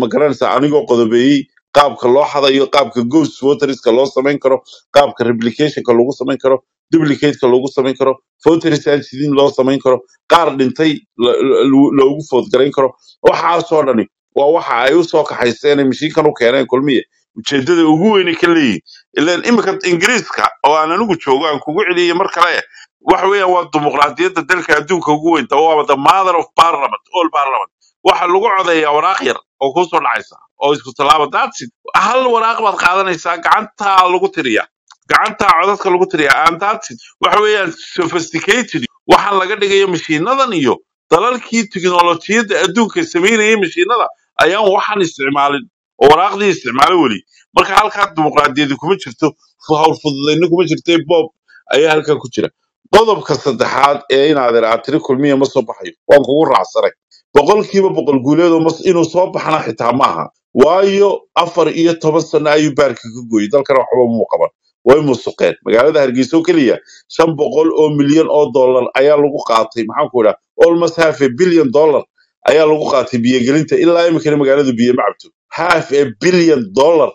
ma garanaysaa anigoo qodobeeyey qaabka loo xadayo qaabka ghost voterska loo samayn karo qaabka replicationka lagu samayn karo duplicateka lagu samayn karo voteris ansidin loo samayn karo qaar dhintay loogu foodgarayn karo. Waxaasoo dhani waa waxa ay u soo kaxaysteen ee mashiinkan u keeneen kulmiye. Ujeedada ugu weyne ka leeyihiin ilan imika ingiriiska oo aan anigu joogo aan kugu celiyey mar kale waxa weeyaan waa dimuqraadiyadda dalka adduunka ugu weynta waa the mother of parliament all parliament. Waxa lagu codeeyaa waraaq yar oo ku soo dhacaysa oo isku tallaaba daadsid hal waraaq baad qaadanaysaa gacantaa lagu tiriya gacantaa codadka lagu tiriya and daadsid waxa weeyaan sophisticated waxaan laga dhigayo mashiinadan iyo dalalkii tiknolojiyadda adduunka samaynayay mashiinada ayaan waxaan isticmaalin oo waraaqdii isticmaalo weli. Marka halkaa dimuqraadiyadi kuma jirto hawl fududayna kuma jirto bob? Ayaa halkaa ku jira. Qodobka saddexaad ee inaadeer aad tiri kulmiya ma soo baxayo waan kugu raacsanay boqolkiiba boqol guuleedo mas- inuu soo baxana xitaa maaha waayo afar iyo toban sano ayuu baarka ka gooyey. Dalkana waxba muu qaban. Way musuqeen. Magaalada hargeysa oo keliya shan boqol oo milyan oo dollar ayaa lagu qaatay. Maxaan ku idhaa almost half a dollar ayaa lagu qaatay biyogelinta ilaa iminkana magaaladu biyo ma cabto. Half a billion dollar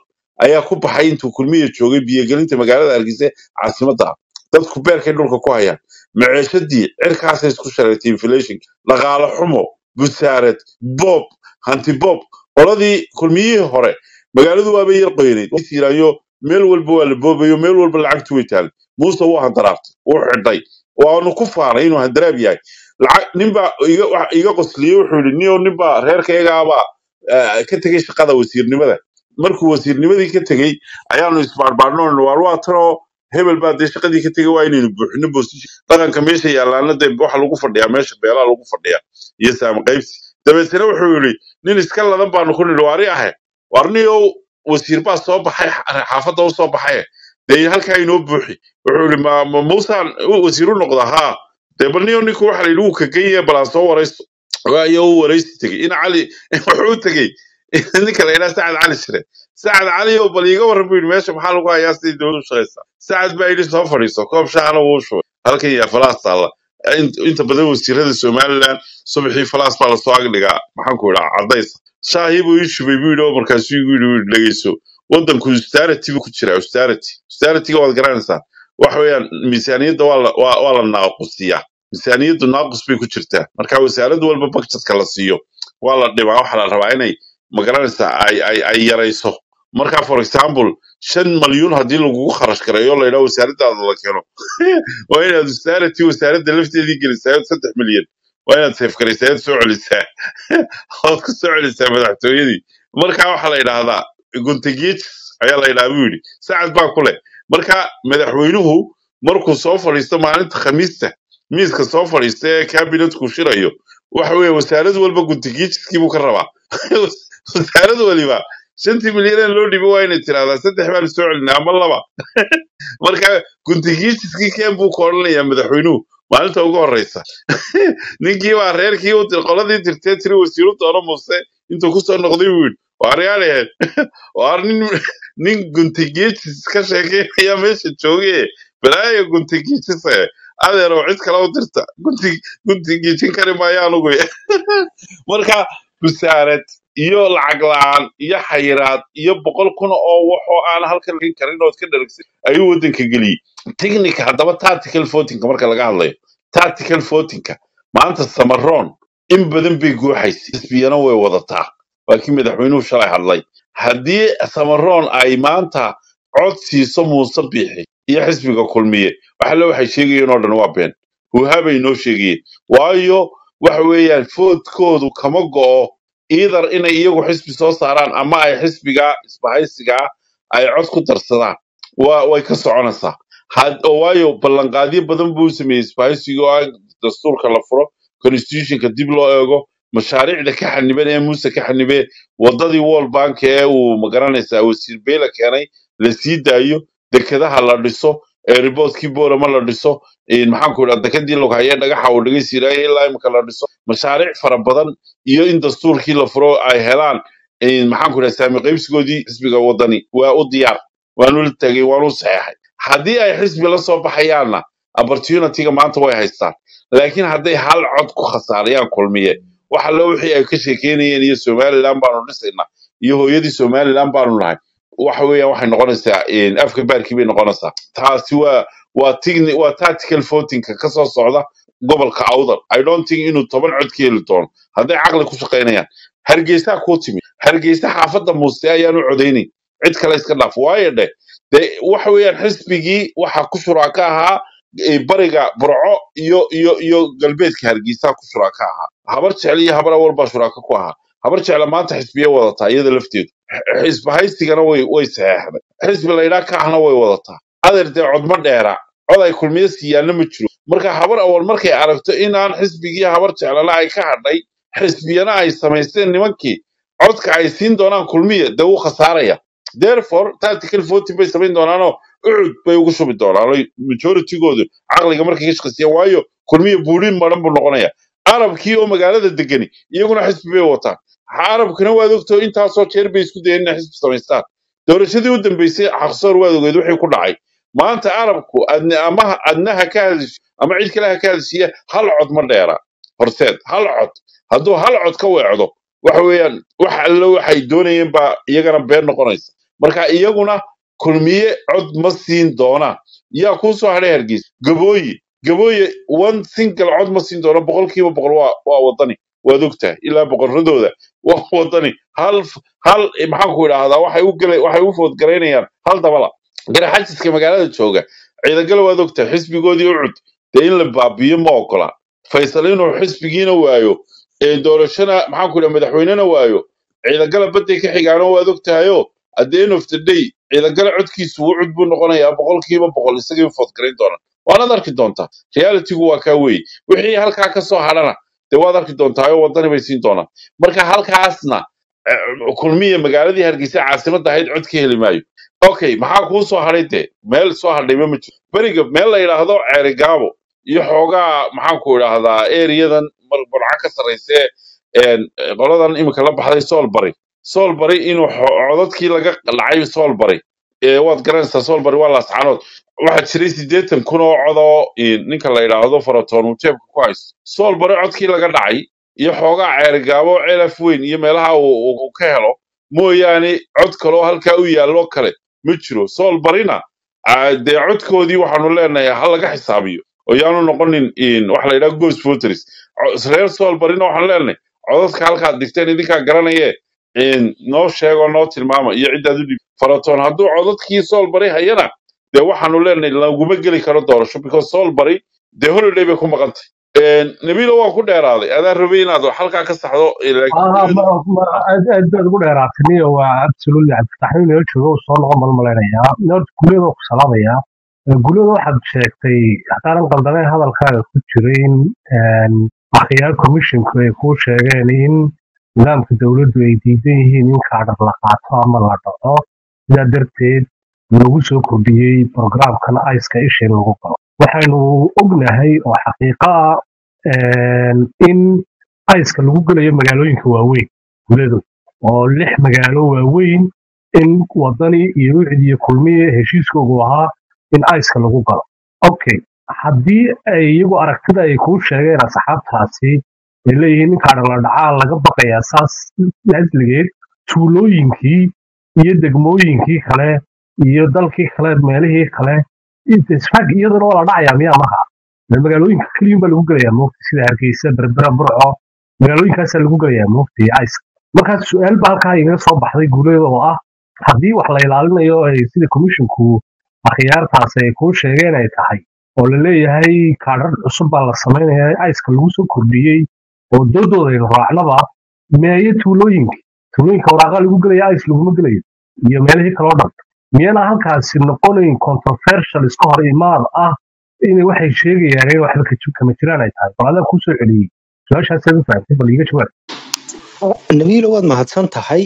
ayaa ku baxay intuu kulmiya joogay biyogelinta magaalada hargeysa caasimadda dadku beerkay dhulka ku hayaan. Maciishadii cirkaasay isku shareertay inflation. Dhaqaale xumo busaarad bob hanti bob. Qoladii kulmiyihii hore magaaladu waabay yar qoynayd. Yiraahyo meel walba waa la boobayo meel walba lacagtu way taal muuse wuu handaraabtay wuu xidhay. Waanu ku faanay inuu handaraab yahay lacag ninbaa iga qosliyey wuxuu yidhi niyo ninbaa reerkaygaabaa eh, ka tegey shaqada wasiirnimada. Markuu wasiirnimadii ka tegey ayaanu isbaarbaarnoon waar waa hebel baa dee shaqadii ka tegey waa inaynu buuxino boosishi dhaqanka meesha yaalaana dee waxa lagu fadhiyaa meesha beelaa lagu fadhiyaa iyo saama qaybsi. Dabeetana wuxuu yidhi nin iska ladan baanu ku nidhi waari ahe? Warniyow wasiir baa soo baxay xa- xaafadda u soo baxay? Dee halkaa inoo buuxi? Wuxuu yidhi ma muusaan wasiir u noqda haa dee bal niyo ninku waxa la yidhi wuu kagan yahay balaan soo waraysto. Waayo uu waraysi tegey. In cali wuxuu u tegey. Ninka la yidhaha sacad cali shire sacad cali ow bal iiga warran buu yidhi meesha maxaa lagu hayaa sidii dowladu shaqaysaa? Sacad baa yidhi soo fadhiiso. Koob shaahna wuu shubay. Halkan yaa falaas taalla. In- inta badan wasiirada somaliland subaxii falaas baa la soo agdhigaa. Maxaan ku idhaa cadays shaahii buu ii shubay buu yidhi oo markaasuu igu yidhi "Wiil, dhegeyso. Wadanku austerity buu ku jira austerity. Austerityga waad garanaysaa waxa weeyaan miisaaniyadda waa la naaqusiyaa. Miisaaniyaddu naaqus bay ku jirtaa. Marka wasaarad walba budgetka la siiyo waa la dhimaa waxaa la rabaa inay ma garanaysaa ay ay ay yarayso. Marka for example shan malyuun haddii lagugu kharash gareeyo la yidhaho wasaaradaada la keeno waa inaad austerity wasaaradda lafteedii gelisaa saddex milyan. Waa inaad seefgaraysaa aad soo celisaa. Ood ku soo celisaa madaxtooyadii. Marka waxaa la yidhaahdaa guntagiij ayaa la yidhaha buu yidhi sacad baa ku leh marka madaxweynuhu markuu soo fadhiisto maalinta khamiista miiska soo fadhiista ee kabinetku shirayo waxa weeye wasaarad walba guntagiijiskii buu ka rabaa. Wasaarad waliba shantii milyan loo dhibo waa inay tiraahdaa saddex baan soo celinay ama laba. Marka guntagiijiskii keen buu ka odhanayaa madaxweynuhu maalinta ugu horeysa ninkii baa reerkii u qoladii dirtee tiri wasiiru doono muuse intuu ku soo noqday buu yidhi waar yaadhaheen waar nin nin guntigiijis ka sheekeynaya meesha jooge balaayo guntigiijise adeerow cid kale u dirta. Gunti guntigiijin kari maayo anugu. Marka busaarad iyo lacag la'aan iyo xayiraad iyo boqol kun oo waxoo aan halkan laga karin ood ka dharagsan ayuu wadanka geliyey. Technic haddaba tactical votingka marka laga hadlayo. Tactical votingka maanta samaroon in badan bay guuxaysay xisbiyana way wadataa. Waa kii madaxweynuhu shalay hadlay haddii samaroon ay maanta cod siiso muuse biixi iyo xisbiga kulmiye waxalle waxay sheegayeen oo dhan waa been. Huhaabay noo sheegayeen waayo waxa weeyaan foodkoodu kama go'o. Iidar inay iyagu xisbi soo saaraan ama ay xisbiga isbahaysigaa ay cod ku darsadaan way ka soconaysaa. Waayo ballanqaadyo badan buu sameeyey isbahaysiga oo ah dastuurka la furo constitutionka dib loo eego mashaariicda ka xaniban ee muuse ka xanibee wadadii world bank ee uu ma garanaysaa wasiir beela keenay la sii daayo dekedaha la dhiso airportkii boorama la dhiso maxaanku idhaa dekadii loghaye dhagaxa uu dhagay siiraaya ilaa imika la dhiso. Mashaariic fara badan iyo in dastuurkii la furo ay helaan maxaanku idhaa saami qaybsigoodii xisbiga wadani waa u diyaar waanu la tagay waanu saxeexay. Haddii ay xisbi la soo baxayaanna opportunityga maanta way haystaan. Laakiin hadday hal cod ku khasaarayaan kulmiye waxa lo wixii ay ka sheekeynayeen iyo somaliland baanu dhisaynaa iyo hooyadii somaliland baanu nahay. Waxa weeyaan waxay noqonaysaa afka baarkii bay noqonaysaa. Taasi waa waa tigni waa tactical votingka ka socda gobolka awdal. I don't think inuu toban cod ka heli doono. Hadday caqli ku shaqaynayaan hargeysaa kuu timi hargeysa xaafadda muuse ayaan u codaynayn. Cid kale iska dhaaf waayo dheh de waxa weeyaan xisbigii waxa ku shuraaka ahaa eh, bariga burco iyo iyo iyo galbeedka hargeysa ku shuraaka ahaa. Habar jecel iyo habar awal baa shuraaka ku ahaa. Habar jecla maanta xisbiye wadataa iyada lafteedu X- xisbahaysigana way way saxeexday. Xisbi laydhaa kaahna way wadataa adeer dee codma dheera. Cod ay kulmiye siiyaanna ma jiro. Marka habar awal markay aragto inaan xisbigii habar jeclana ay ka hadhay xisbiyana ay samaysteen nimankii codka ay siin doonaan kulmiye dee wuu khasaaraya. Therefore tactical voting bay samayn doonaanoo ucud bay ugu shubi doonaan oy majoritygoodu caqliga markay ka shaqaysiyaan waayo kulmiye buurin maran buu noqonaya arabkii oo magaalada degani iyaguna xisbi bay wataan arabkina waad ogtoo intaasoo jeer bay isku dayeen inay xisbi samaystaan doorashadii u dambeysay xaqsoor waad ogeed wixii ku dhacay maanta arabku adna ama adnaha ka hadlish ama cid kale ha ka hadlishiya hal cod ma dheera horseed hal cod hadduu hal cod ka weecdo waxa weeyaan wax allo waxay doonayeen baa iyagana been noqonaysa marka iyaguna kulmiye cod ma siin doonaan yaa kuu soo hadhay hargeysa gabooye gabooye one single cod ma siin doono boqolkiiba boqol waa wadani waad ogtahay ilaa boqoradooda waa wadani hal hal maxaan ku idhaahdaa waxay u gala waxay hal dabala garaxajiska magaalada jooga. Ciidagala waad ogtahay xisbigoodii u cud. Dee in la baabiyo ma ogola. Faysal inuu xisbigiina waayo. Ee doorashana maxaan ku idhaha madaxweynena waayo. Ciidagala baday ka xigaano waad ogtahayo the end of the day ciidagala codkiisu wuu cud buu noqonayaa boqolkiiba boqol isagay u foodgarayn doonaan. Waanaad arki doontaa realitygu waa kaa weeye wixii halkaa ka soo hadhana dee waad arki doontaa oo wadani bay siin doonaan marka halkaasna eh, kulmiya magaaladii hargeysa caasimadda ahayd cod ka heli maayo. Okay maxaa kuu soo hadhay dee? Meel soo hadhayba ma jiro. Beriga meel la yidhaahdo ceerigaabo iyo xoogaa maxaan ku idhaahdaa eriyadan burca ka sarrayse een, eh, qoladan imika la baxday soolbari soolbari inuu codadkii laga dhacay soolbari ee waad garanaysaa soolbari waa laascanood waxaa jiray siddeetan kun oo cod oo eh, ninka la yidhaahdo faratoon uu jeebka ku haysto. Soolbari codkii laga dhacay iyo xoogaa ceerigaabo ceelaf weyn iyo meelaha uu ka helo mooyaane cod kaloo halkaa u yaallo kale ma jiro. Sool barina ah, dee codkoodii waxaanu leenahay ha laga xisaabiyo. Oo yaanu noqonin in waxa la yidhaha ghost voters Co- reer sool barina waxaanu leenahay codadka halkaad dhigteen idinkaa garanaye in noo sheego noo tilmaama iyo ciddaad u dhib faratoon hadduu codadkii sool bari hayana dee waxaanu leenahay laguma geli karo doorasho because sool bari dee holiday bay ku maqan tahay nabilo waa ku dheeraaday adaa rabay inaad halkaa ka saxdo aad ugu dheeraataniyo waa absolutely cabditaxmiin inoo jooga uu soo noqon malmalaynayaa horta guulyada ku salaamayaa guulyada waxaad sheegtay haddaanan qaldanayn hadalkaaga ku jiray in commissionku ay kuu sheegeen in nidaamka dowladdu ay diidan yihiin in kaadhar la qaato ama la dhaco sidaa darteed lagu soo kordhiyey programkan iska isha in lagu galo waxaynu ognahay oo xaqiiqo ah in iska lagu gelayo magaalooyinka waaweyn gudahood oo lix magaalo waaweyn in wadani iyo wicdi iyo kulmiye heshiiskoogu ahaa in iska lagu galo okay haddii iyagu aragtida ay kuu sheegeen asxaabtaasi ay leeyihiin ninkaa dhala dhacaa laga baqayaa saas asligeed tuulooyinkii iyo degmooyinkii kale iyo dalkii kale meelihii kale isfag iyadana waa la dhacayaa miyaa maha magaalooyinka keliyun baa lagu gelayaa moogta sida hargeysa berbera burco magaalooyinkaasaa lagu gelayaa moogta iyo ice markaas su'aal baa halkaa igaga soo baxday guuleeda oo ah haddii wax la ilaalinayo ay sida commissionku akhyaartaas ay kuu sheegeen ay tahay oo la leeyahay kaadhar cusub baa la samaynayaa aiska lagu soo kordhiyey oo doodooda aynu raacnaba meeye tuulooyinka tuulooyinka waraaqaa lagu gelaya ais laguma gelayo iyo meelihii kaloo dhan. Miyana halkaasi noqonayn controversial iska hor imaad ah inay waxay sheegayaan in waxba ka- kama jiraan ay tahay. Bal adaan ku soo celiyey. Su'aashaasaad u fahamtay bal iiga jawaab. Nabiilo waad mahadsan tahay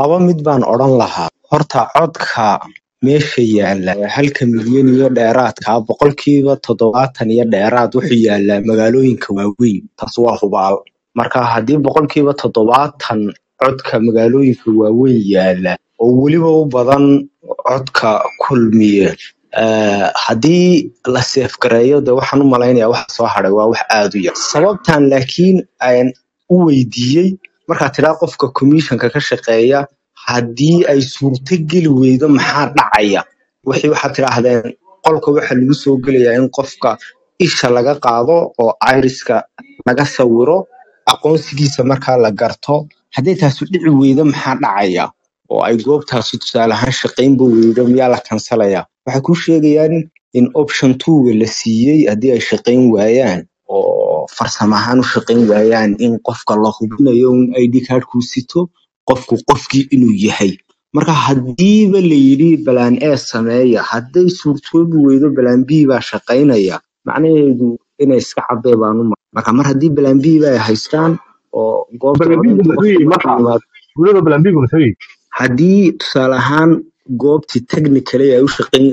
laba mid baan odhan lahaa. Horta codka meesha yaalla halka milyan iyo dheeraadka boqolkiiba toddobaatan iyo dheeraad wuxuu yaalaa magaalooyinka waaweyn. Taas waa hubaal. Marka haddii boqolkiiba toddobaatan codka magaalooyinka waaweyn yaalla oo weliba u badan codka kulmiye haddii la seefgareeyo de waxaan u malaynayaa waxa soo hadhay waa wax aada u yar. Sababtan laakiin aan u weydiiyey. Markaad tidhaa qofka commissionka ka shaqeeya haddii ay suurto geli weydo maxaa dhacaya? Wixii waxaad tidhaahdeen qolka waxaa lagu soo gelayaa in qofka isha laga qaado oo iriska laga sawiro aqoonsigiisa markaa la garto. Haddii taasu dhici weydo maxaa dhacaya? Oo ay goobtaasu tusaale ahaan shaqaynba weydo miyaa la kansalaya waxay kuu sheegayaan in option twoga la siiyey haddii ay shaqayn waayaan oo farsamo ahaan u shaqayn waayaan in qofka la hubinayo un id cardkuu sito qofku qofkii inuu yahay. Marka haddiiba la yidhi balaan e sameeya hadday suurtoobi weydo balaan b baa shaqaynaya macnaheedu inay iska cabee baan u marka mar haddii balaan b ba ay haystaan oo haddii tusaale ahaan goobtii technically ay u shaqayn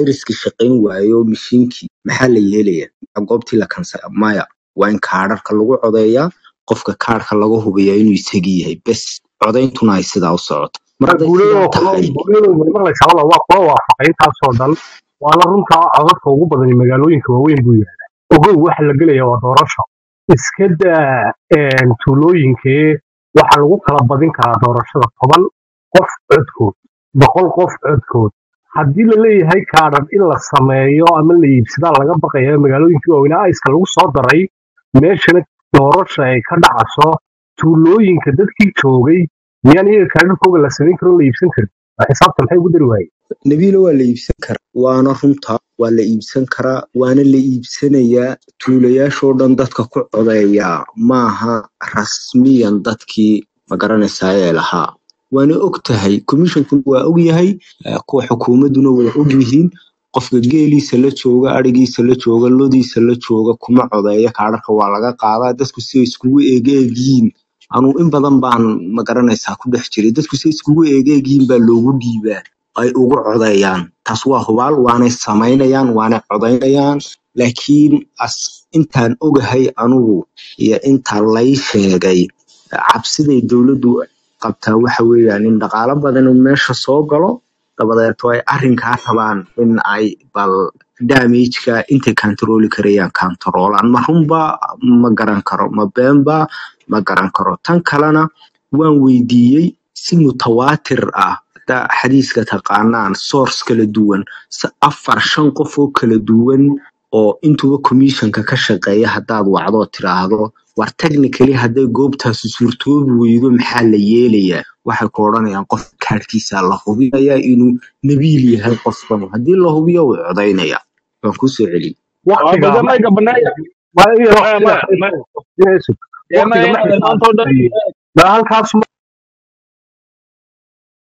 iriski shaqayn waayo mishiinkii maxaa la yeelaya? Goobtii la kansala maya. Waa in kaadharka lagu codeeyaa qofka kaadhka laga hubiyaa inuu isagii yahay. Bes codayntuna ay sidaa u socoto waa kula waafaqay dhan waana runtaa codadka ugu badan magaalooyinka waaweyn buu yihahdaa ogow waxa la gelaya waa doorasho iska daa een, tuulooyinkee waxaa lagu kala badin karaa doorashada toban qof codkood boqol qof codkood haddii la leeyahay kaadhan in la sameeyo ama la iibsadaa laga baqaya magaalooyinkii waaweynaa aiska lagu soo daray meeshana doorasha ay ka dhacaso tuulooyinka dadkii joogay miyaan iyaga kaadhadkooga la samayn karin oo la iibsan karin? Xisaabta maxay ugu dari waayeen nabiilo waa la iibsan karaa waana runta waa la iibsan karaa waana la iibsanayaa tuulayaashoo dhan dadka ku codeeyaa maaha rasmiyan dadkii ma garanaysaa ee lahaa. Waana og tahay commissionkuna waa og yahay eh, kuwa xukuumadduna way og yihiin. Qofka geeliisa la jooga arigiisa la jooga lodiisa la jooga kuma codeeya kaadharka waa laga qaadaa dadku si ay iskugu eegeegyiin anuu in badan baan ma garanaysaa ku dhex jiray. Dadku ay iskugu eegeegyiin baa loogu dhiibaa. Ay ugu codeeyaan. Taas waa hubaal waanay samaynayaan waanay codaynayaan laakiin as intaan ogahay anugu iyo inta lay sheegay cabsiday dowladdu qabtaa waxa weeyaan in dhaqaalo badan meesha soo galo. Dabadeeto ay arrinkaa rabaan in ay bal damageka intay kantarooli karayaan kantaroolaan ma ma garan karo ma beenba ma garan karo tan kalena waan weydiiyey si mutawaatir ah xadiiska taqaanaan source kala duwan afar shan qof oo kala duwan oo intuba commissionka ka shaqeeya haddaad wacdoo tiraahdo war technically hadday goobtaasu suurtoobi weydo maxaa la yeelayaa waxay ku odhanayaan qof kaadhkiisa la hubinayaa inuu nabiil yahay qofkan haddii la hubiyo wuu codaynaya waan ku soo celiyey Hemen Hemen Anton'dan derhal karşıma